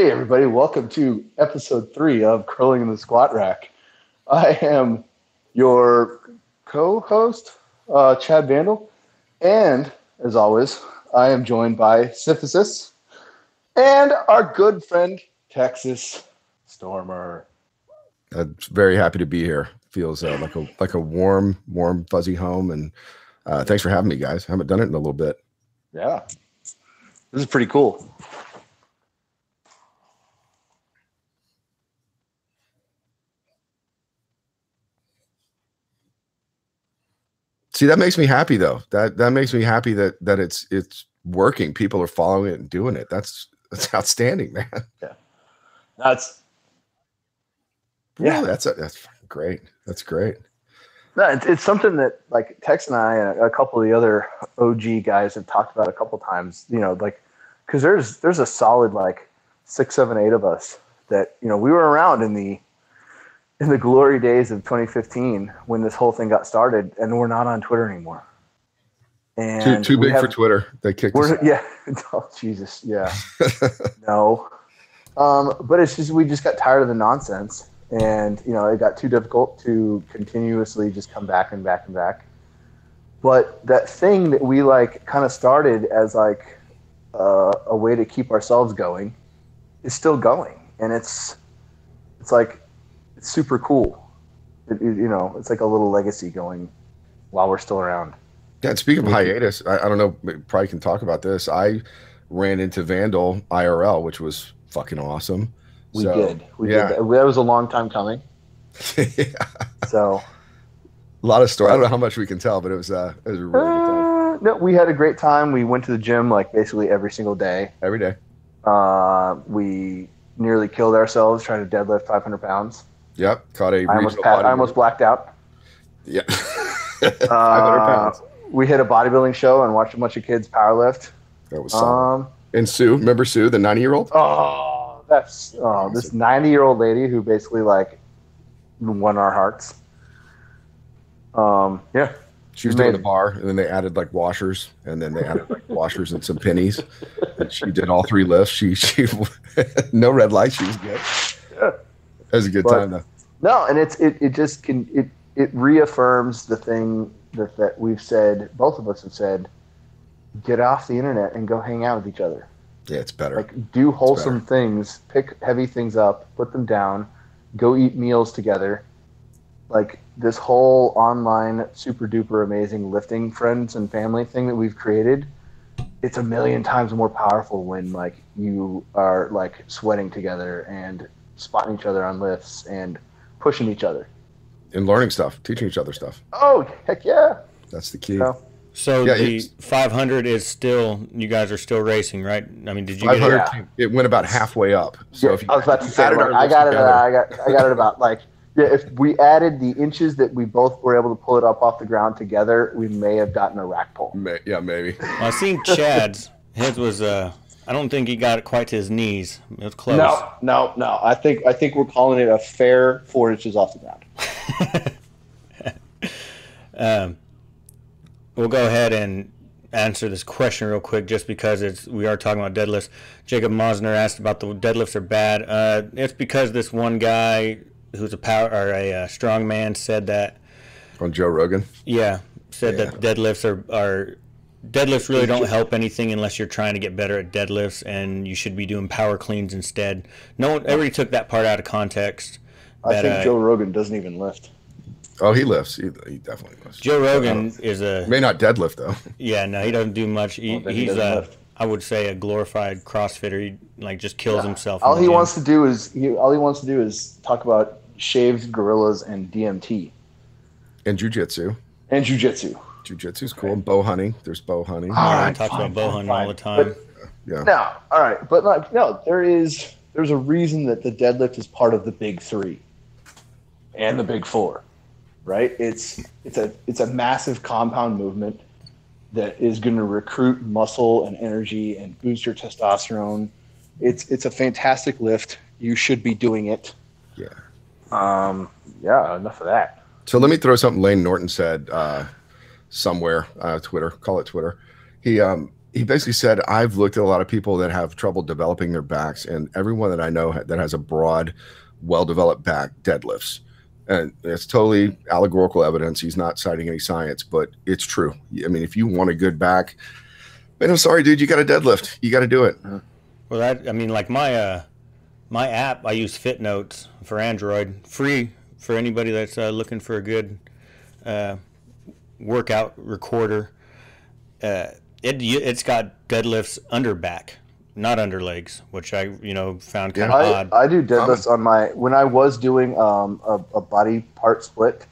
Hey, everybody, welcome to episode three of Curling in the Squat Rack. I am your co host, uh, Chad Vandal, and as always, I am joined by Sisyphus and our good friend, Texas Stormer. I'm very happy to be here. Feels uh, like a like a warm, warm, fuzzy home, and uh, thanks for having me, guys. I haven't done it in a little bit. Yeah, this is pretty cool. See, that makes me happy though. That that makes me happy that that it's it's working. People are following it and doing it. That's that's outstanding, man. Yeah, that's yeah, that's a, that's great. That's great. No, it's, it's something that like Tex and I and a couple of the other OG guys have talked about a couple times. You know, like because there's there's a solid like six, seven, eight of us that you know we were around in the in the glory days of 2015 when this whole thing got started, and we're not on Twitter anymore. And too, too big have, for Twitter. They kicked us. Out. Yeah. Oh Jesus. Yeah. no. Um, but it's just we just got tired of the nonsense, and you know it got too difficult to continuously just come back and back and back. But that thing that we like kind of started as like uh, a way to keep ourselves going is still going, and it's it's like it's super cool. It, it, you know, it's like a little legacy going while we're still around. Yeah, and speaking of hiatus, I, I don't know, probably can talk about this. I ran into Vandal IRL, which was fucking awesome. We so, did. We yeah. did. That. that was a long time coming. yeah. So a lot of story. I don't know how much we can tell, but it was uh, it was a really uh, good time. Uh, no, we had a great time. We went to the gym like basically every single day. Every day. Uh, we nearly killed ourselves trying to deadlift 500 pounds. Yep, caught a. I almost, I almost blacked out. Yeah. 500 pounds. Uh, we hit a bodybuilding show and watched a bunch of kids powerlift. That was um, and Sue, remember Sue, the 90 year old? Oh, that's oh, this 90 year old lady who basically like won our hearts. Um, yeah. She was doing the bar, and then they added like washers, and then they added like washers and some pennies. And she did all three lifts. She she no red light. She was good. It was a good but, time though. No, and it's it, it just can it it reaffirms the thing that, that we've said, both of us have said, get off the internet and go hang out with each other. Yeah, it's better. Like do wholesome things, pick heavy things up, put them down, go eat meals together. Like this whole online super duper amazing lifting friends and family thing that we've created, it's a million times more powerful when like you are like sweating together and spotting each other on lifts and pushing each other and learning stuff, teaching each other stuff. Oh heck yeah! That's the key. So yeah, the 500 is still you guys are still racing, right? I mean, did you 500? Get it? it went about halfway up. So yeah, if you, I was about to say, I got it. Uh, I got I got it about like yeah. If we added the inches that we both were able to pull it up off the ground together, we may have gotten a rack pull. May, yeah, maybe. Well, I seen Chad's. His was uh I don't think he got it quite to his knees. It was close. No, no, no. I think I think we're calling it a fair four inches off the ground. um, we'll go ahead and answer this question real quick, just because it's we are talking about deadlifts. Jacob Mosner asked about the deadlifts are bad. Uh, it's because this one guy who's a power or a uh, strong man said that on Joe Rogan. Yeah, said yeah. that deadlifts are are deadlifts really don't help anything unless you're trying to get better at deadlifts, and you should be doing power cleans instead. No one, everybody took that part out of context. I think uh, Joe Rogan doesn't even lift. Oh, he lifts. He, he definitely lifts. Joe Rogan is a may not deadlift though. Yeah, no, he doesn't do much. He, he's he a, I would say a glorified CrossFitter. He like just kills yeah. himself. All he gym. wants to do is he, all he wants to do is talk about shaved gorillas and DMT and jujitsu and jujitsu. Jiu-jitsu's cool. Bow hunting. There's bow hunting. All right, talk about bow hunting fine. all the time. But, yeah. No, all right, but like no, there is there's a reason that the deadlift is part of the big three and the big four, right? It's it's a it's a massive compound movement that is going to recruit muscle and energy and boost your testosterone. It's it's a fantastic lift. You should be doing it. Yeah. Um. Yeah. Enough of that. So let me throw something Lane Norton said. Uh, somewhere, uh, Twitter, call it Twitter. He um he basically said, I've looked at a lot of people that have trouble developing their backs, and everyone that I know that has a broad, well developed back deadlifts. And it's totally allegorical evidence. He's not citing any science, but it's true. I mean, if you want a good back, man, I'm sorry, dude, you got to deadlift. You got to do it. Well, that I mean, like my uh, my app, I use FitNotes for Android, free for anybody that's uh, looking for a good uh, workout recorder. Uh, it it's got deadlifts under back, not under legs, which I you know found kind of odd. I do deadlifts on my when I was doing um, a, a body part split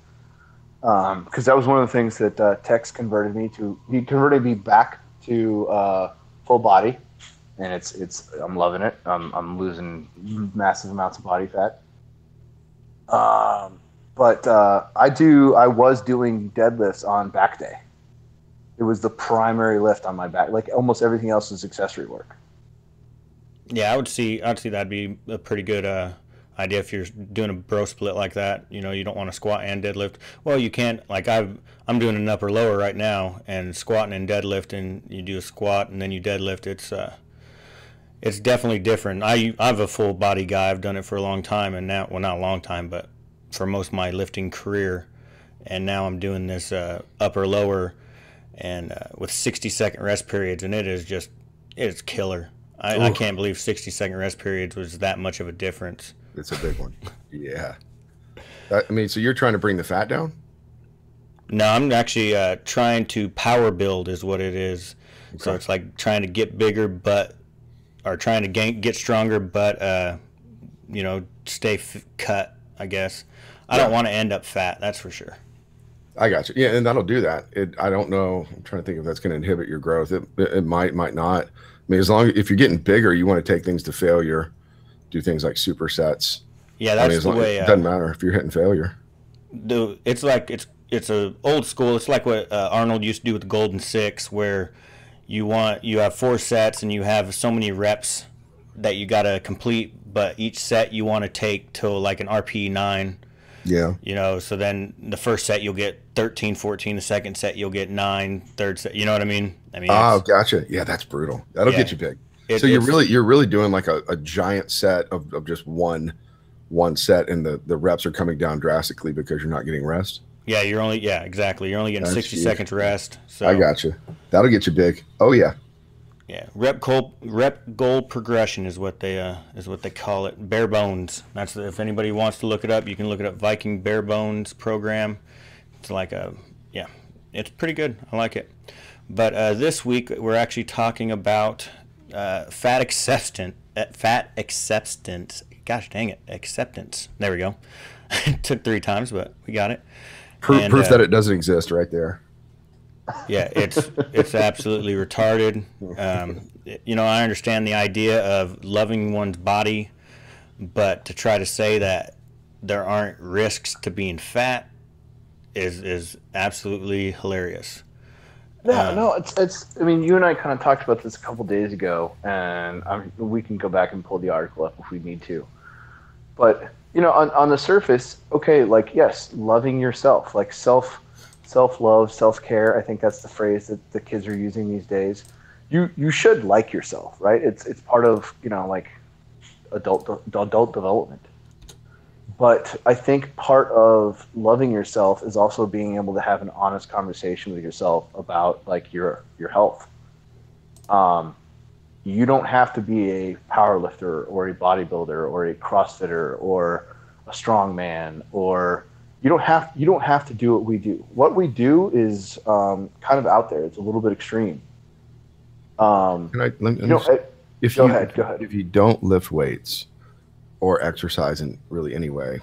because um, that was one of the things that uh, Tex converted me to. He converted me back to uh, full body, and it's it's I'm loving it. I'm I'm losing massive amounts of body fat. Um, but uh, I do. I was doing deadlifts on back day it was the primary lift on my back. Like almost everything else is accessory work. Yeah, I would see. I'd see that'd be a pretty good uh, idea if you're doing a bro split like that. You know, you don't want to squat and deadlift. Well, you can't. Like I've, I'm doing an upper lower right now, and squatting and deadlifting. You do a squat and then you deadlift. It's uh, it's definitely different. I I'm a full body guy. I've done it for a long time, and now well, not a long time, but for most of my lifting career, and now I'm doing this uh, upper lower and uh, with 60 second rest periods, and it is just it's killer. I, I, can't believe 60 second rest periods was that much of a difference. It's a big one. yeah. I mean, so you're trying to bring the fat down? No, I'm actually uh, trying to power build, is what it is. Okay. So it's like trying to get bigger, but or trying to gain, get stronger, but uh, you know, stay f- cut. I guess I yeah. don't want to end up fat. That's for sure. I got you. Yeah, and that'll do that. It. I don't know. I'm trying to think if that's going to inhibit your growth. It, it might, might not. I mean, as long if you're getting bigger, you want to take things to failure. Do things like supersets. Yeah, that's I mean, the long, way. It doesn't uh, matter if you're hitting failure. The it's like it's it's a old school. It's like what uh, Arnold used to do with the Golden Six, where you want you have four sets and you have so many reps that you got to complete, but each set you want to take to like an RP nine yeah. You know, so then the first set you'll get 13, 14. The second set you'll get nine. Third set, you know what I mean? I mean. Oh, gotcha. Yeah, that's brutal. That'll yeah. get you big. It, so you're really you're really doing like a, a giant set of, of just one one set, and the the reps are coming down drastically because you're not getting rest. Yeah, you're only yeah exactly. You're only getting that's 60 huge. seconds rest. So I got you. That'll get you big. Oh yeah. Yeah, rep goal rep goal progression is what they uh, is what they call it. Bare bones. That's if anybody wants to look it up, you can look it up. Viking bare bones program. It's like a yeah, it's pretty good. I like it. But uh, this week we're actually talking about uh, fat acceptance. Uh, fat acceptance. Gosh dang it, acceptance. There we go. it took three times, but we got it. Proof, and, proof uh, that it doesn't exist, right there yeah, it's it's absolutely retarded. Um, you know, I understand the idea of loving one's body, but to try to say that there aren't risks to being fat is is absolutely hilarious. No, um, no, it's it's. I mean, you and I kind of talked about this a couple days ago, and I'm, we can go back and pull the article up if we need to. But you know, on on the surface, okay, like yes, loving yourself, like self self love, self care. I think that's the phrase that the kids are using these days. You you should like yourself, right? It's it's part of you know like adult adult development. But I think part of loving yourself is also being able to have an honest conversation with yourself about like your your health. Um, you don't have to be a power lifter or a bodybuilder or a CrossFitter or a strong man or you don't have you don't have to do what we do. What we do is um, kind of out there. It's a little bit extreme. Um, Can I, let me, you know, if go you, ahead, go ahead. If you don't lift weights or exercise in really any way,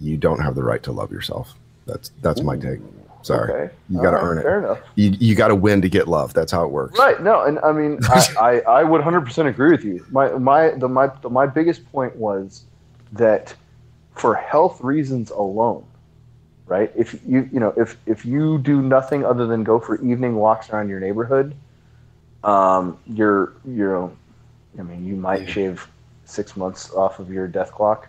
you don't have the right to love yourself. That's that's Ooh, my take. Sorry, okay. you got to right, earn it. Fair enough. You you got to win to get love. That's how it works. Right. No, and I mean, I, I, I would 100% agree with you. My my the my the, my biggest point was that for health reasons alone, right? If you you know if if you do nothing other than go for evening walks around your neighborhood, um, you're you're, I mean, you might shave six months off of your death clock,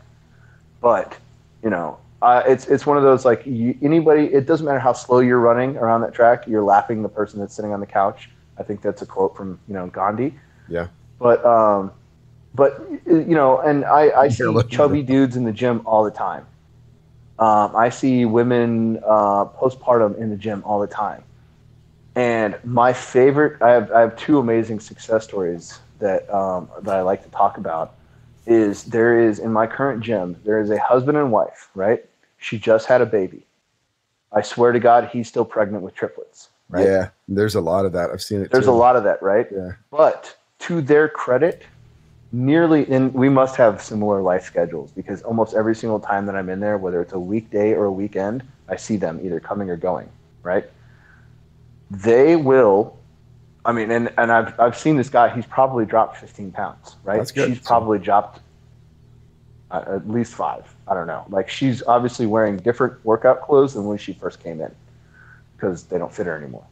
but you know. Uh, it's it's one of those like you, anybody. It doesn't matter how slow you're running around that track. You're lapping the person that's sitting on the couch I think that's a quote from you know Gandhi. Yeah. But um, but you know, and I, I see chubby dudes in the gym all the time. Um, I see women uh, postpartum in the gym all the time. And my favorite, I have, I have two amazing success stories that um, that I like to talk about. Is there is in my current gym there is a husband and wife, right? She just had a baby. I swear to God, he's still pregnant with triplets. Right? Yeah, there's a lot of that. I've seen it. There's too. a lot of that, right? Yeah. But to their credit, nearly, and we must have similar life schedules because almost every single time that I'm in there, whether it's a weekday or a weekend, I see them either coming or going, right? They will. I mean, and, and I've, I've seen this guy, he's probably dropped 15 pounds, right? That's good. She's probably dropped uh, at least five. I don't know. Like she's obviously wearing different workout clothes than when she first came in because they don't fit her anymore.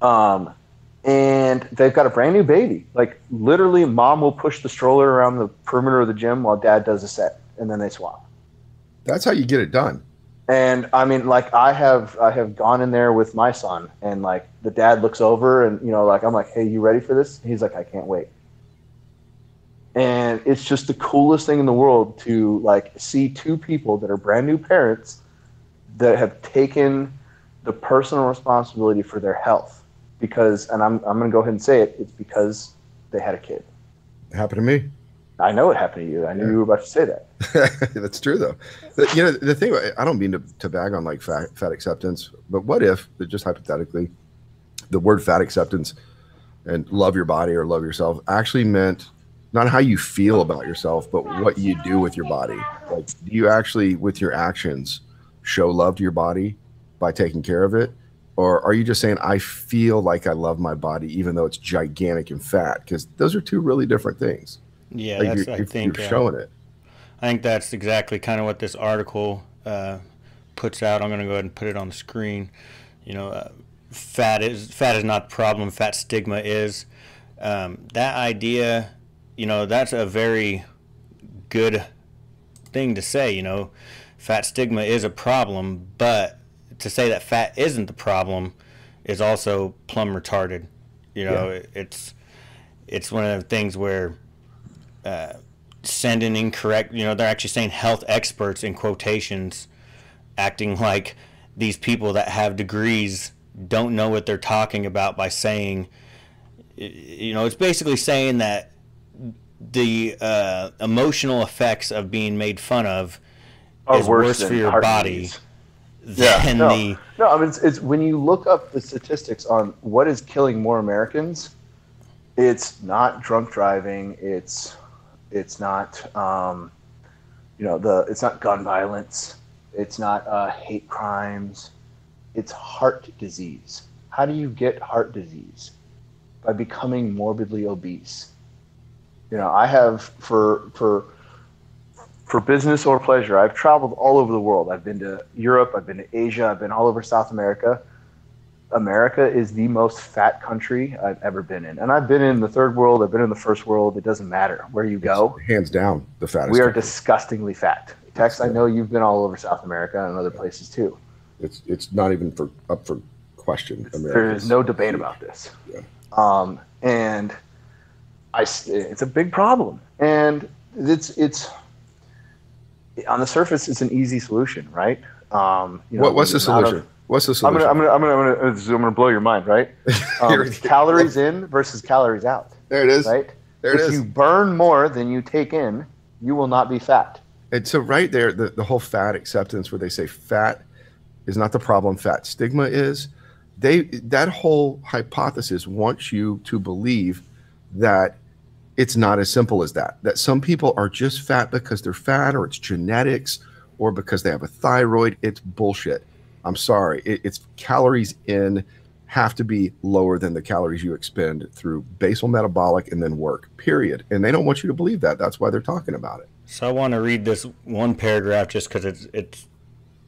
Um, and they've got a brand new baby. Like literally, mom will push the stroller around the perimeter of the gym while dad does a set, and then they swap. That's how you get it done. And I mean, like I have I have gone in there with my son, and like the dad looks over, and you know, like I'm like, "Hey, you ready for this?" he's like, "I can't wait." And it's just the coolest thing in the world to like see two people that are brand new parents that have taken the personal responsibility for their health because, and I'm, I'm going to go ahead and say it, it's because they had a kid. It happened to me. I know it happened to you. I knew yeah. you were about to say that. That's true, though. The, you know, the thing, I don't mean to, to bag on like fat, fat acceptance, but what if, just hypothetically, the word fat acceptance and love your body or love yourself actually meant not how you feel about yourself, but what you do with your body. Like, do you actually, with your actions, show love to your body by taking care of it? Or are you just saying, I feel like I love my body, even though it's gigantic and fat? Because those are two really different things. Yeah, like that's, you're, I think you're showing uh, it. I think that's exactly kind of what this article uh, puts out. I'm going to go ahead and put it on the screen. You know, uh, fat is fat is not the problem. Fat stigma is. Um, that idea, you know, that's a very good thing to say. You know, fat stigma is a problem, but to say that fat isn't the problem is also plumb retarded. You know, yeah. it's it's one of the things where uh, sending incorrect. You know, they're actually saying health experts in quotations, acting like these people that have degrees don't know what they're talking about by saying. You know, it's basically saying that the uh, emotional effects of being made fun of is worse, worse for your body. Disease yeah, no, the no. I mean, it's, it's when you look up the statistics on what is killing more Americans. It's not drunk driving. It's it's not um, you know the it's not gun violence. It's not uh, hate crimes. It's heart disease. How do you get heart disease? By becoming morbidly obese. You know, I have for for for business or pleasure. I've traveled all over the world. I've been to Europe, I've been to Asia, I've been all over South America. America is the most fat country I've ever been in. And I've been in the third world, I've been in the first world. It doesn't matter where you go. It's hands down, the fattest. We are country. disgustingly fat. Tex, I know you've been all over South America and other places too. It's it's not even for up for question. There is no debate about this. Yeah. Um, and I, it's a big problem. And it's it's on the surface, it's an easy solution, right? Um, you know, what, what's the solution? Of, what's the solution? I'm gonna, I'm gonna, I'm gonna, I'm gonna, blow your mind, right? Um, calories in versus calories out. There it is. Right. There if it is. you burn more than you take in, you will not be fat. And so, right there, the, the whole fat acceptance, where they say fat is not the problem, fat stigma is. They that whole hypothesis wants you to believe that it's not as simple as that. That some people are just fat because they're fat, or it's genetics, or because they have a thyroid. It's bullshit. I'm sorry. It, it's calories in have to be lower than the calories you expend through basal metabolic and then work. Period. And they don't want you to believe that. That's why they're talking about it. So I want to read this one paragraph just because it's it's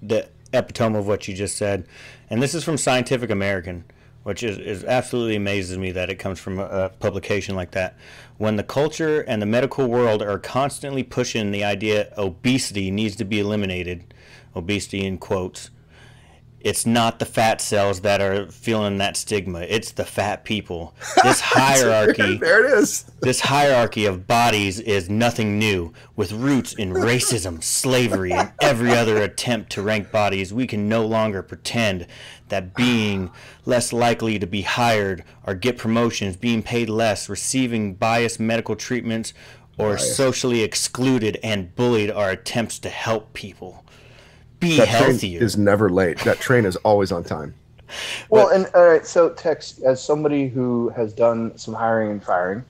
the epitome of what you just said, and this is from Scientific American which is, is absolutely amazes me that it comes from a, a, publication like that. When the culture and the medical world are constantly pushing the idea obesity needs to be eliminated, obesity in quotes, it's not the fat cells that are feeling that stigma. It's the fat people. This hierarchy, there it is. this hierarchy of bodies is nothing new. With roots in racism, slavery, and every other attempt to rank bodies, we can no longer pretend that being less likely to be hired or get promotions, being paid less, receiving biased medical treatments, or socially excluded and bullied are attempts to help people be That train is never late. That train is always on time. Well, and all right, so Tex, as somebody who has done some hiring and firing,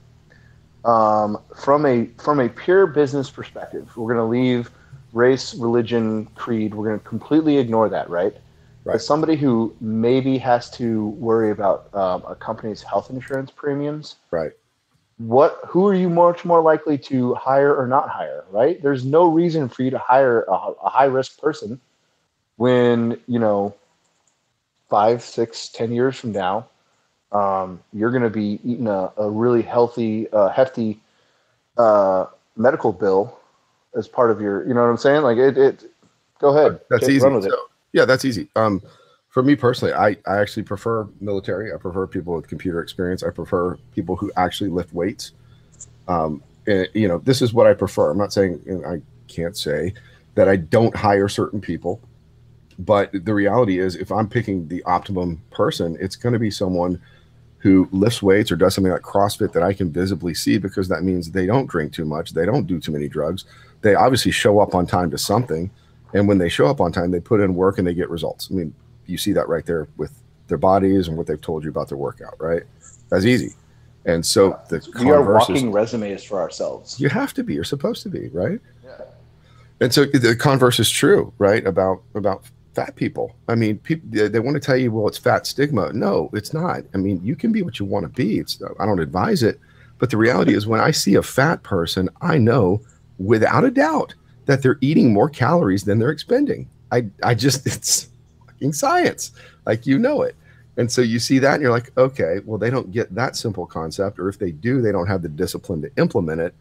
um, from a from a pure business perspective, we're going to leave race, religion, creed. We're going to completely ignore that, right? Right. As somebody who maybe has to worry about um, a company's health insurance premiums, Right. What who are you much more likely to hire or not hire right there's no reason for you to hire a, a high risk person when you know five six ten years from now um, you're going to be eating a, a really healthy uh, hefty uh, medical bill as part of your you know what i'm saying like it, it go ahead That's Take- easy. run with it. So, yeah, that's easy. Um, for me personally, I, I actually prefer military. I prefer people with computer experience. I prefer people who actually lift weights. Um, and, you know, this is what I prefer. I'm not saying I can't say that I don't hire certain people, but the reality is, if I'm picking the optimum person, it's going to be someone who lifts weights or does something like CrossFit that I can visibly see because that means they don't drink too much, they don't do too many drugs, they obviously show up on time to something, and when they show up on time, they put in work and they get results. I mean, you see that right there with their bodies and what they've told you about their workout, right? That's easy. And so the we are converse is- walking resumes for ourselves you have to be. You're supposed to be, right? Yeah. And so the converse is true, right? About about fat people. I mean, people they, they want to tell you, well, it's fat stigma. No, it's not. I mean, you can be what you want to be. It's I don't advise it, but the reality is, when I see a fat person, I know without a doubt that they're eating more calories than they're expending. I I just it's fucking science, like you know it. And so you see that and you're like, okay, well, they don't get that simple concept, or if they do, they don't have the discipline to implement it.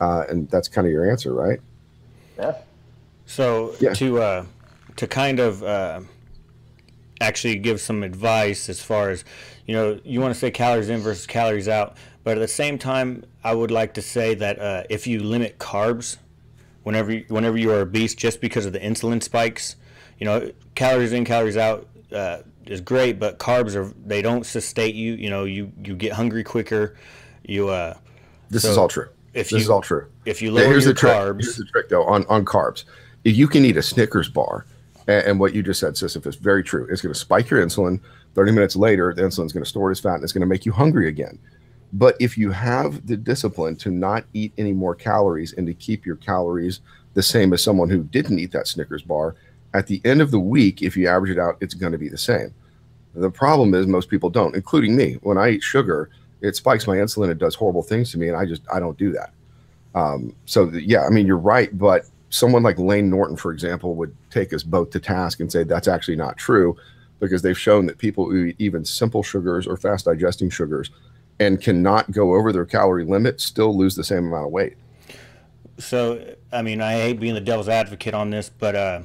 Uh, and that's kind of your answer, right? yeah So Yeah. to uh, to kind of uh, actually give some advice as far as you know, you want to say calories in versus calories out, but at the same time, I would like to say that uh, if you limit carbs, whenever you, whenever you are obese, just because of the insulin spikes, you know, calories in, calories out uh, is great, but carbs are they don't sustain you. You know, you you get hungry quicker. You uh, This So, is all true. if this you is all true. if you Now, here's your the trick. carbs, Here's the trick, though, on, on carbs. If you can eat a Snickers bar, and, and what you just said, Sisyphus, very true. It's going to spike your insulin. 30 minutes later, the insulin's going to store it as fat and it's going to make you hungry again. But if you have the discipline to not eat any more calories and to keep your calories the same as someone who didn't eat that Snickers bar, at the end of the week, if you average it out, it's going to be the same. The problem is most people don't, including me. When I eat sugar, it spikes my insulin. It does horrible things to me, and I just I don't do that. Um, so th- yeah, I mean you're right, but someone like Layne Norton, for example, would take us both to task and say that's actually not true because they've shown that people who eat even simple sugars or fast digesting sugars and cannot go over their calorie limit still lose the same amount of weight. So, I mean, I hate being the devil's advocate on this, but uh,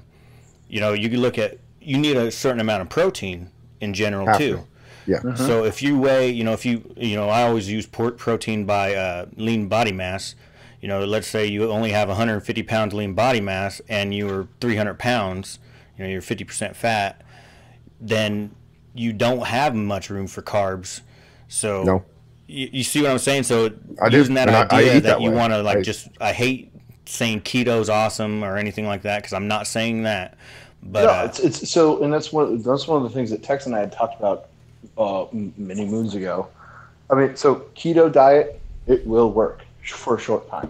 you know, you can look at you need a certain amount of protein in general Have too. to. Yeah. So if you weigh, you know, if you, you know, I always use por- protein by uh, lean body mass. You know, let's say you only have 150 pounds lean body mass and you're 300 pounds. You know, you're 50% fat. Then you don't have much room for carbs. So No. you, you see what I'm saying? So I do, using that and I- I idea that, that you want to like I- just, I hate saying keto's awesome or anything like that because I'm not saying that. But no, uh, it's it's so, and that's one that's one of the things that Tex and I had talked about uh, many moons ago. I mean, so keto diet it will work for a short time.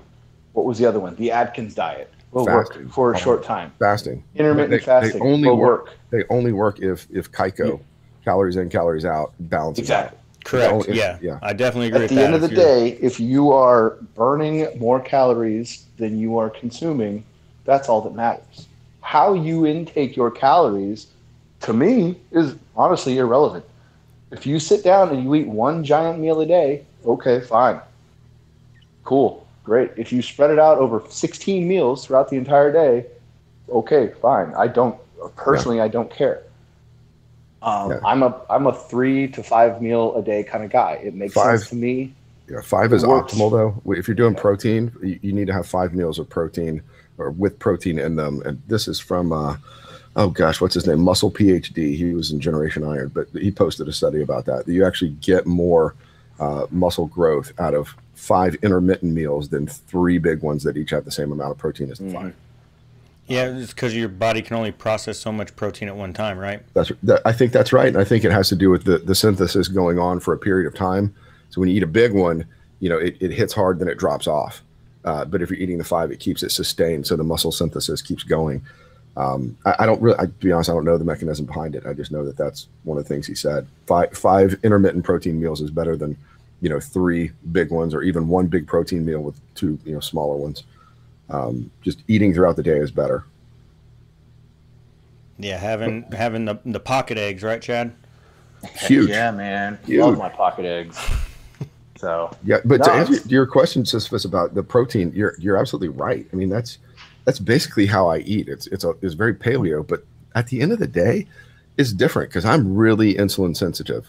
What was the other one? The Atkins diet will Fasting. work for a short time. Fasting. Intermittent They- they fasting only will work- work. They only work if if CICO calories in, calories out balances Exactly. correct. only- yeah, yeah. I definitely agree At with the that. end of the If day, if you are burning more calories than you are consuming, that's all that matters. How you intake your calories, to me, is honestly irrelevant. If you sit down and you eat one giant meal a day, okay, fine. Cool, great. If you spread it out over 16 meals throughout the entire day, okay, fine. I don't, personally, I don't care. Um, yeah. I'm a I'm a three to five meal a day kind of guy. It makes five, sense to me. Yeah, five is optimal though. If you're doing protein, you, you, need to have five meals of protein or with protein in them. And this is from uh, oh gosh, what's his name? Muscle PhD. He was in Generation Iron, but he posted a study about that. That you actually get more uh, muscle growth out of five intermittent meals than three big ones that each have the same amount of protein as the mm-hmm. five. Yeah, it's because your body can only process so much protein at one time, right? That's that, I think that's right. And I think it has to do with the, the synthesis going on for a period of time. So when you eat a big one, you know, it, it hits hard, then it drops off. Uh, but if you're eating the five, it keeps it sustained. So the muscle synthesis keeps going. Um, I, I, don't really, I, to be honest, I don't know the mechanism behind it. I just know that that's one of the things he said. Five, five intermittent protein meals is better than, you know, three big ones or even one big protein meal with two, you know, smaller ones um, just eating throughout the day is better. Yeah, having having the the pocket eggs, right, Chad? Huge. Yeah, man. Huge. Love my pocket eggs. So yeah, but no, to answer your question, Sisyphus, about the protein, you're you're absolutely right. I mean, that's that's basically how I eat. It's it's a, it's very paleo, but at the end of the day, it's different because I'm really insulin sensitive.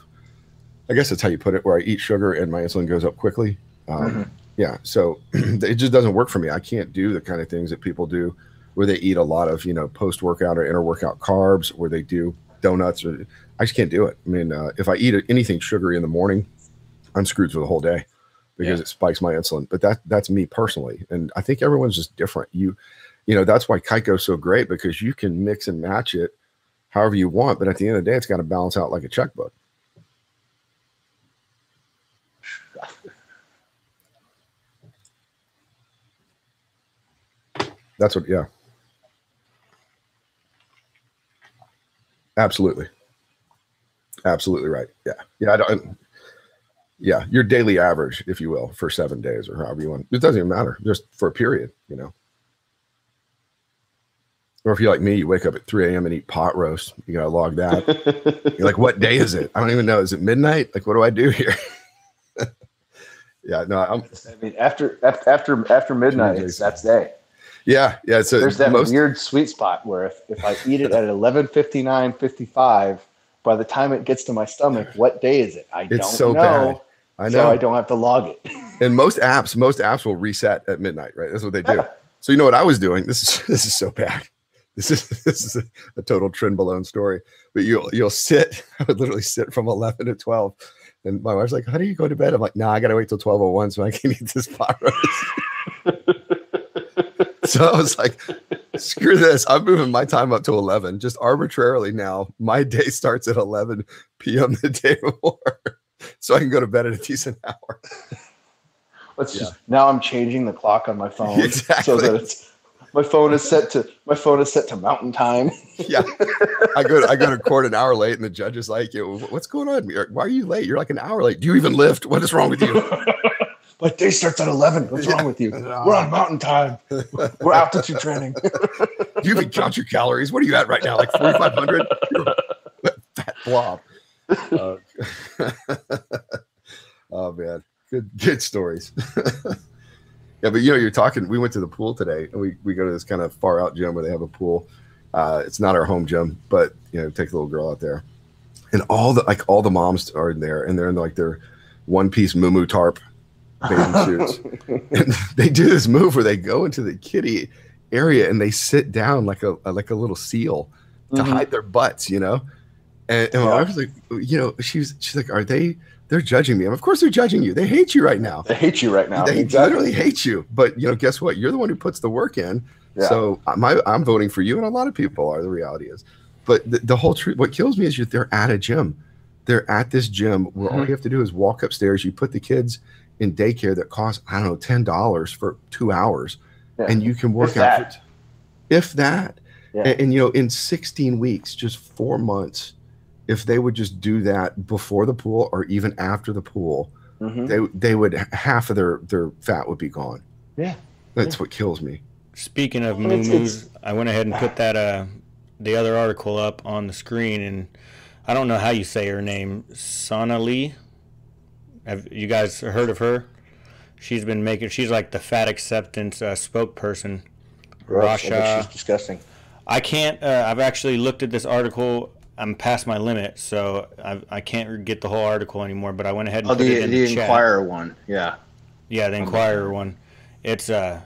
I guess that's how you put it. Where I eat sugar and my insulin goes up quickly. Um, mm-hmm yeah so it just doesn't work for me i can't do the kind of things that people do where they eat a lot of you know post workout or inter workout carbs where they do donuts or i just can't do it i mean uh, if i eat anything sugary in the morning i'm screwed for the whole day because yeah. it spikes my insulin but that that's me personally and i think everyone's just different you you know that's why is so great because you can mix and match it however you want but at the end of the day it's got to balance out like a checkbook That's what, yeah. Absolutely. Absolutely right. Yeah. Yeah. I don't, yeah. Your daily average, if you will, for seven days or however you want. It doesn't even matter. Just for a period, you know. Or if you're like me, you wake up at 3 a.m. and eat pot roast. You gotta log that. you're like, what day is it? I don't even know. Is it midnight? Like, what do I do here? yeah, no, I'm. I mean, after after after midnight, that's day. Yeah, yeah. So there's that most... weird sweet spot where if, if I eat it at 11:59, 55, by the time it gets to my stomach, what day is it? I it's don't so know. Bad. I know. So I don't have to log it. and most apps, most apps will reset at midnight, right? That's what they do. Yeah. So you know what I was doing? This is this is so bad. This is this is a, a total Trenbolone story. But you'll you'll sit. I would literally sit from 11 to 12. And my wife's like, "How do you go to bed?" I'm like, "Nah, I gotta wait till 12:01 so I can eat this pot roast." so I was like, screw this. I'm moving my time up to 11 just arbitrarily now. My day starts at 11 p.m. the day before, so I can go to bed at a decent hour. Let's yeah. just now I'm changing the clock on my phone exactly. so that it's my phone is set to my phone is set to mountain time. yeah, I go to, I go to court an hour late, and the judge is like, "What's going on? Why are you late? You're like an hour late. Do you even lift? What is wrong with you?" My day starts at 11. What's wrong with you? We're on mountain time. We're altitude training. You even count your calories? What are you at right now? Like 4,500? Fat blob. Uh, oh, man. Good, good stories. yeah, but you know, you're talking. We went to the pool today, and we, we go to this kind of far out gym where they have a pool. Uh, it's not our home gym, but you know, take the little girl out there, and all the like all the moms are in there, and they're in like their one piece moo tarp bathing suits. and they do this move where they go into the kitty area and they sit down like a like a little seal to mm-hmm. hide their butts, you know. And, and I was like, you know, she's she's like, are they? They're judging me. And of course, they're judging you. They hate you right now. They hate you right now. They exactly. literally hate you. But you know, guess what? You're the one who puts the work in. Yeah. So my, I'm voting for you, and a lot of people are. The reality is, but the, the whole truth. What kills me is that they're at a gym. They're at this gym where mm-hmm. all you have to do is walk upstairs. You put the kids in daycare that costs I don't know ten dollars for two hours, yeah. and you can work if out that. if that. Yeah. And, and, you know, in 16 weeks, just four months, if they would just do that before the pool or even after the pool, mm-hmm. they they would half of their their fat would be gone. Yeah, that's yeah. what kills me. Speaking of moo I went ahead and put that uh the other article up on the screen, and I don't know how you say her name, Sonali have you guys heard of her? She's been making. She's like the fat acceptance uh, spokesperson. Gross. Rasha. She's disgusting. I can't. Uh, I've actually looked at this article. I'm past my limit, so I, I can't get the whole article anymore. But I went ahead and Oh, put the it in the, the, chat. Inquirer one. Yeah. Yeah, the Inquirer one. It's uh,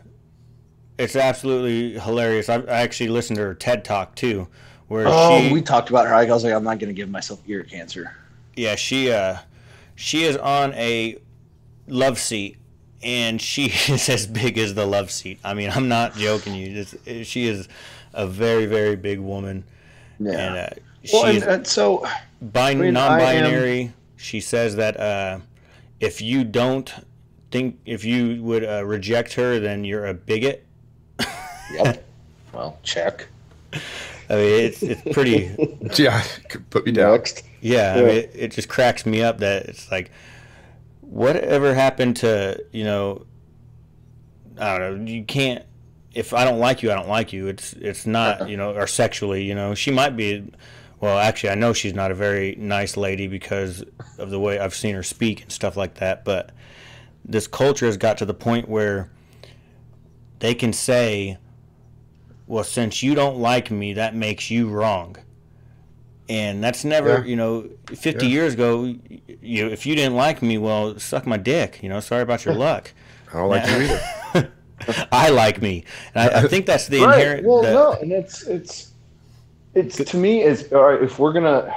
it's absolutely hilarious. I, I actually listened to her TED talk too, where Oh, she we talked about her. I was like, I'm not going to give myself ear cancer. yeah she uh she is on a love seat and she is as big as the love seat. I mean, I'm not joking you. It's, she is a very very big woman, Yeah. and uh, well, she's and, and so bin- I am- non-binary. She says that uh, if you don't think if you would uh, reject her, then you're a bigot. Yep. well, check. I mean, it's it's pretty. Yeah, put me down. Next. Yeah, I mean, it, it just cracks me up that it's like, whatever happened to you know, I don't know. You can't. If I don't like you, I don't like you. It's it's not uh-huh. you know, or sexually, you know. She might be. Well, actually, I know she's not a very nice lady because of the way I've seen her speak and stuff like that. But this culture has got to the point where they can say, "Well, since you don't like me, that makes you wrong." And that's never Yeah. you know 50 Yeah. years ago you if you didn't like me well suck my dick you know sorry about your luck I don't like you either. i like me and I, I think that's the right. inherent Well, the- no, and it's it's it's to me is all right. If we're gonna,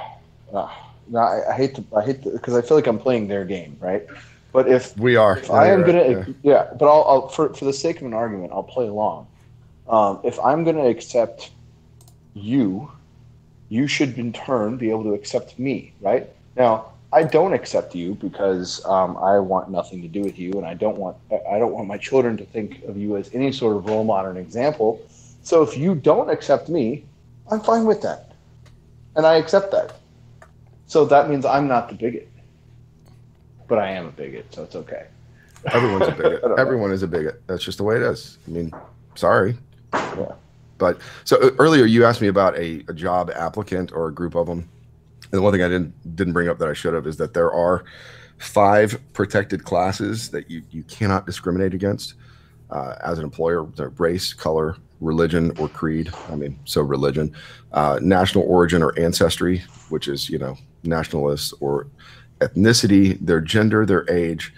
uh, no, I, I hate to, I hate because I feel like I'm playing their game, right? But if We are. if I am You're gonna, right, yeah. but I'll, I'll for for the sake of an argument, I'll play along. Um, if I'm gonna accept you, you should in turn be able to accept me, right? Now, I don't accept you because um, I want nothing to do with you, and I don't want I don't want my children to think of you as any sort of role model and example. So if you don't accept me, I'm fine with that, and I accept that. So that means I'm not the bigot, but I am a bigot, so it's okay. Everyone's a bigot. don't know. Everyone is a bigot. That's just the way it is. I mean, sorry. Yeah. But so uh, earlier you asked me about a, a job applicant or a group of them. And the one thing I didn't didn't bring up that I should have is that there are five protected classes that you, you cannot discriminate against uh, as an employer: race, color, religion, or creed. I mean, so religion, uh, national origin or ancestry, which is you know nationalists or ethnicity, their gender, their age,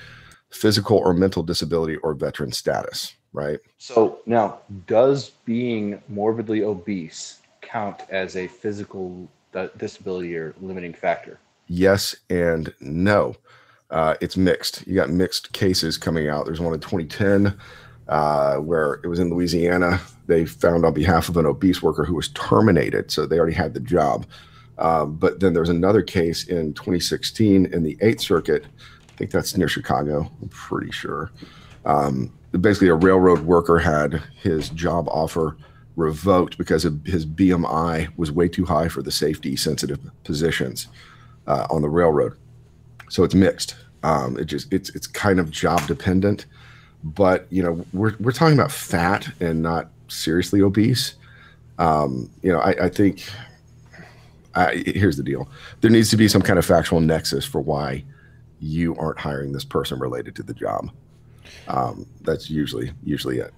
physical or mental disability, or veteran status. Right. So now, does being morbidly obese count as a physical uh, disability or limiting factor? yes and no. Uh, it's mixed. You got mixed cases coming out. There's one in 2010 uh, where it was in Louisiana. They found on behalf of an obese worker who was terminated, so they already had the job. Um, but then there's another case in 2016 in the Eighth Circuit. I think that's near Chicago. I'm pretty sure. Um, basically, a railroad worker had his job offer revoked because his BMI was way too high for the safety sensitive positions uh, on the railroad. So it's mixed. Um, it just it's it's kind of job dependent, but you know we're we're talking about fat and not seriously obese. Um, you know, I, I think I, here's the deal: there needs to be some kind of factual nexus for why you aren't hiring this person related to the job. Um, that's usually usually it.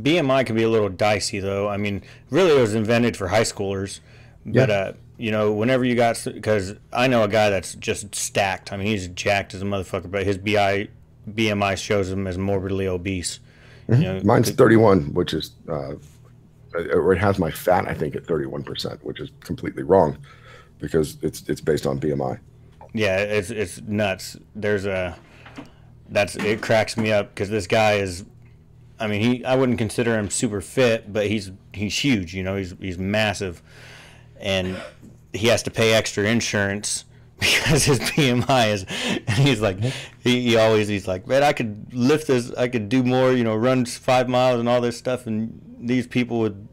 bmi can be a little dicey though i mean really it was invented for high schoolers but Yeah. uh you know whenever you got because i know a guy that's just stacked i mean he's jacked as a motherfucker but his bi bmi shows him as morbidly obese you know, Mine's 31, which is, uh, or it has my fat, I think, at 31%, which is completely wrong because it's it's based on BMI. Yeah, it's it's nuts. There's a that's it cracks me up because this guy is, I mean he I wouldn't consider him super fit, but he's he's huge. You know, he's he's massive, and he has to pay extra insurance because his BMI is. And he's like, he, he always he's like, man, I could lift this, I could do more. You know, run five miles and all this stuff, and these people would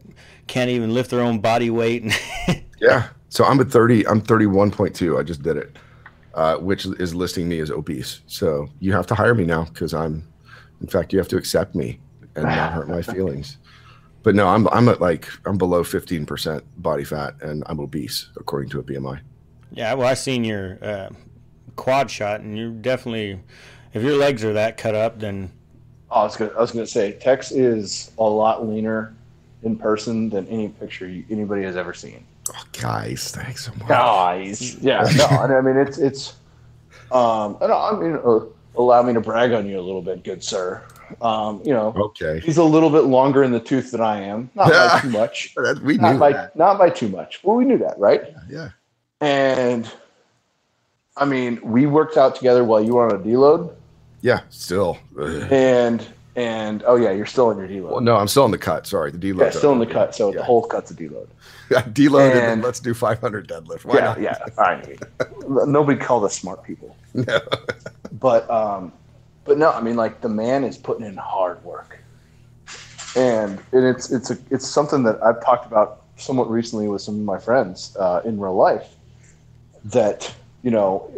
can't even lift their own body weight. Yeah. So I'm at 30, I'm 31.2. I just did it, uh, which is listing me as obese. So you have to hire me now because I'm, in fact, you have to accept me and not hurt my feelings. But no, I'm I'm at like I'm below 15% body fat and I'm obese according to a BMI. Yeah, well, I seen your uh, quad shot, and you're definitely, if your legs are that cut up, then Oh, I was gonna, I was gonna say Tex is a lot leaner in person than any picture you, anybody has ever seen. Oh, guys, thanks so much. Guys, yeah, no, and I mean it's it's. Um, and I mean, uh, allow me to brag on you a little bit, good sir. Um, you know, Okay. he's a little bit longer in the tooth than I am, not by too much, That, we not knew by that. not by too much. Well, we knew that, right? Yeah. And I mean, we worked out together while you were on a deload, Yeah. Still. And and oh yeah, you're still in your deload. Well, no, I'm still in the cut. Sorry, the deload. yeah, still in the cut. So the whole cut's a deload. deloaded. And And- let's do 500 deadlift. Why yeah, not? yeah. I mean, nobody called us smart people. No. But um, but no, I mean, like the man is putting in hard work, and and it's it's a it's something that I've talked about somewhat recently with some of my friends uh, in real life. That you know,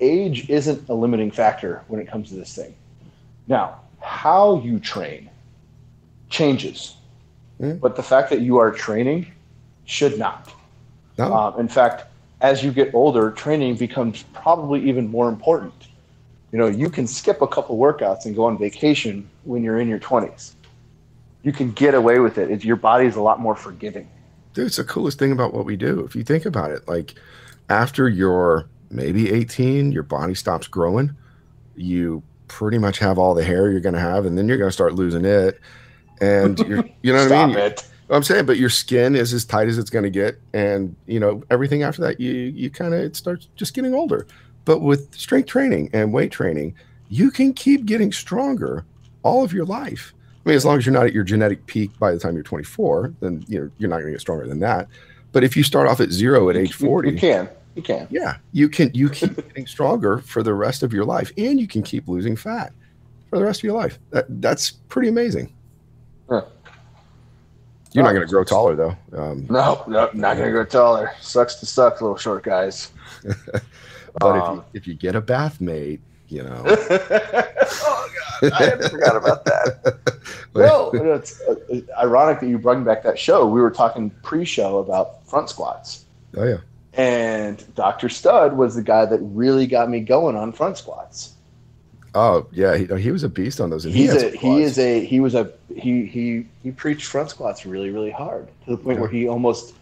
age isn't a limiting factor when it comes to this thing. Now, how you train changes, Mm. but the fact that you are training should not. No. Um, in fact, as you get older, training becomes probably even more important. You know, you can skip a couple workouts and go on vacation when you're in your 20s. You can get away with it. It's, your body's a lot more forgiving. Dude, it's the coolest thing about what we do. If you think about it, like after you're maybe 18, your body stops growing. You pretty much have all the hair you're going to have, and then you're going to start losing it. And you're, you know what I mean? it. I'm saying, but your skin is as tight as it's going to get, and you know everything after that, you you kind of it starts just getting older. But with strength training and weight training, you can keep getting stronger all of your life. I mean, as long as you're not at your genetic peak by the time you're 24, then you know you're not going to get stronger than that. But if you start off at zero at age 40, You can. You can. yeah, you can you keep getting stronger for the rest of your life, and you can keep losing fat for the rest of your life. That that's pretty amazing. Huh. You're not going to grow taller though. Um, No, no, not going to grow taller. Sucks to suck, little short guys. But if Um, you if you get a bathmate, you know. oh, God. I forgot about that. No, it's uh, ironic that you brought back that show. We were talking pre-show about front squats, oh yeah. And Dr. Stud was the guy that really got me going on front squats. Oh yeah. He, he was a beast on those. And he, He's had a he is a he was a he he he preached front squats really really hard to the point Yeah. where he almost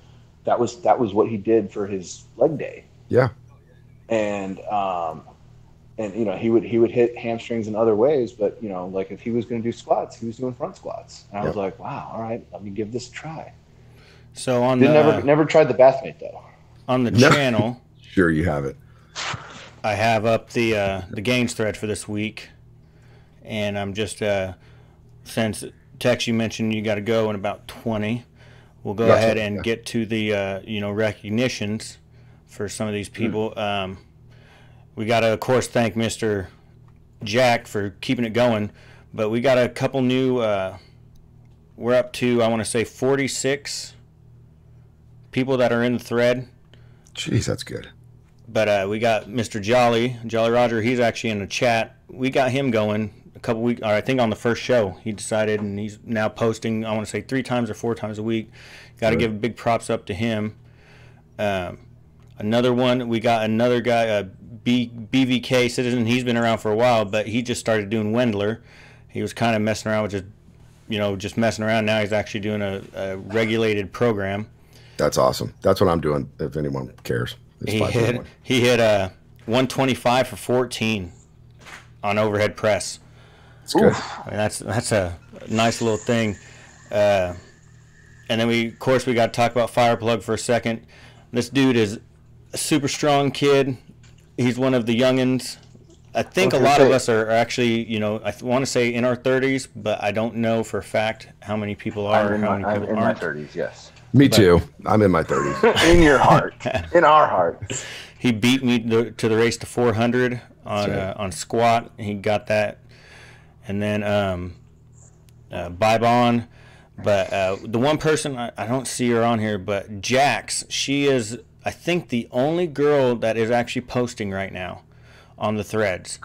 that was that was what he did for his leg day. Yeah. and um, and you know he would he would hit hamstrings in other ways, but you know like if he was going to do squats, he was doing front squats, and I was like, wow, all right, let me give this a try. So on Did the never never tried the bathmate though. On the No. channel, Sure, you have it. I have up the uh, the gains thread for this week, and I'm just uh, since Tex you mentioned you got to go in about 20. We'll go Yeah, ahead yeah. and get to the uh, you know recognitions for some of these people. Um, we got to of course thank Mr. Jack for keeping it going, but we got a couple new. Uh, we're up to I want to say 46 people that are in the thread. Jeez, that's good. But uh, we got Mr. Jolly, Jolly Roger. He's actually in the chat. We got him going a couple weeks, or I think on the first show. He decided, and he's now posting. I want to say three times or four times a week. Got to give big props up to him. Um, another one, we got another guy, uh, B, BVK citizen. He's been around for a while, but he just started doing Wendler. He was kind of messing around with just, you know, just messing around. Now he's actually doing a, a regulated program. That's awesome. That's what I'm doing. If anyone cares, it's He hit one. he hit uh, 125 for 14 on overhead press. It's good. I mean, that's that's a nice little thing. Uh, and then we, of course, we got to talk about Fireplug for a second. This dude is a super strong kid. He's one of the youngins. I think a I was gonna lot of us are, are actually, you know, I want to say in our 30s, but I don't know for a fact how many people are I'm or in, how my, many I'm in my aren't. 30s, yes. Me too. I'm in my 30s. in your heart, in our heart. he beat me to, to the race to 400 on right. uh, on squat. He got that, and then um, uh, Bybon. But uh, the one person I, I don't see her on here, but Jax. She is, I think, the only girl that is actually posting right now on the threads,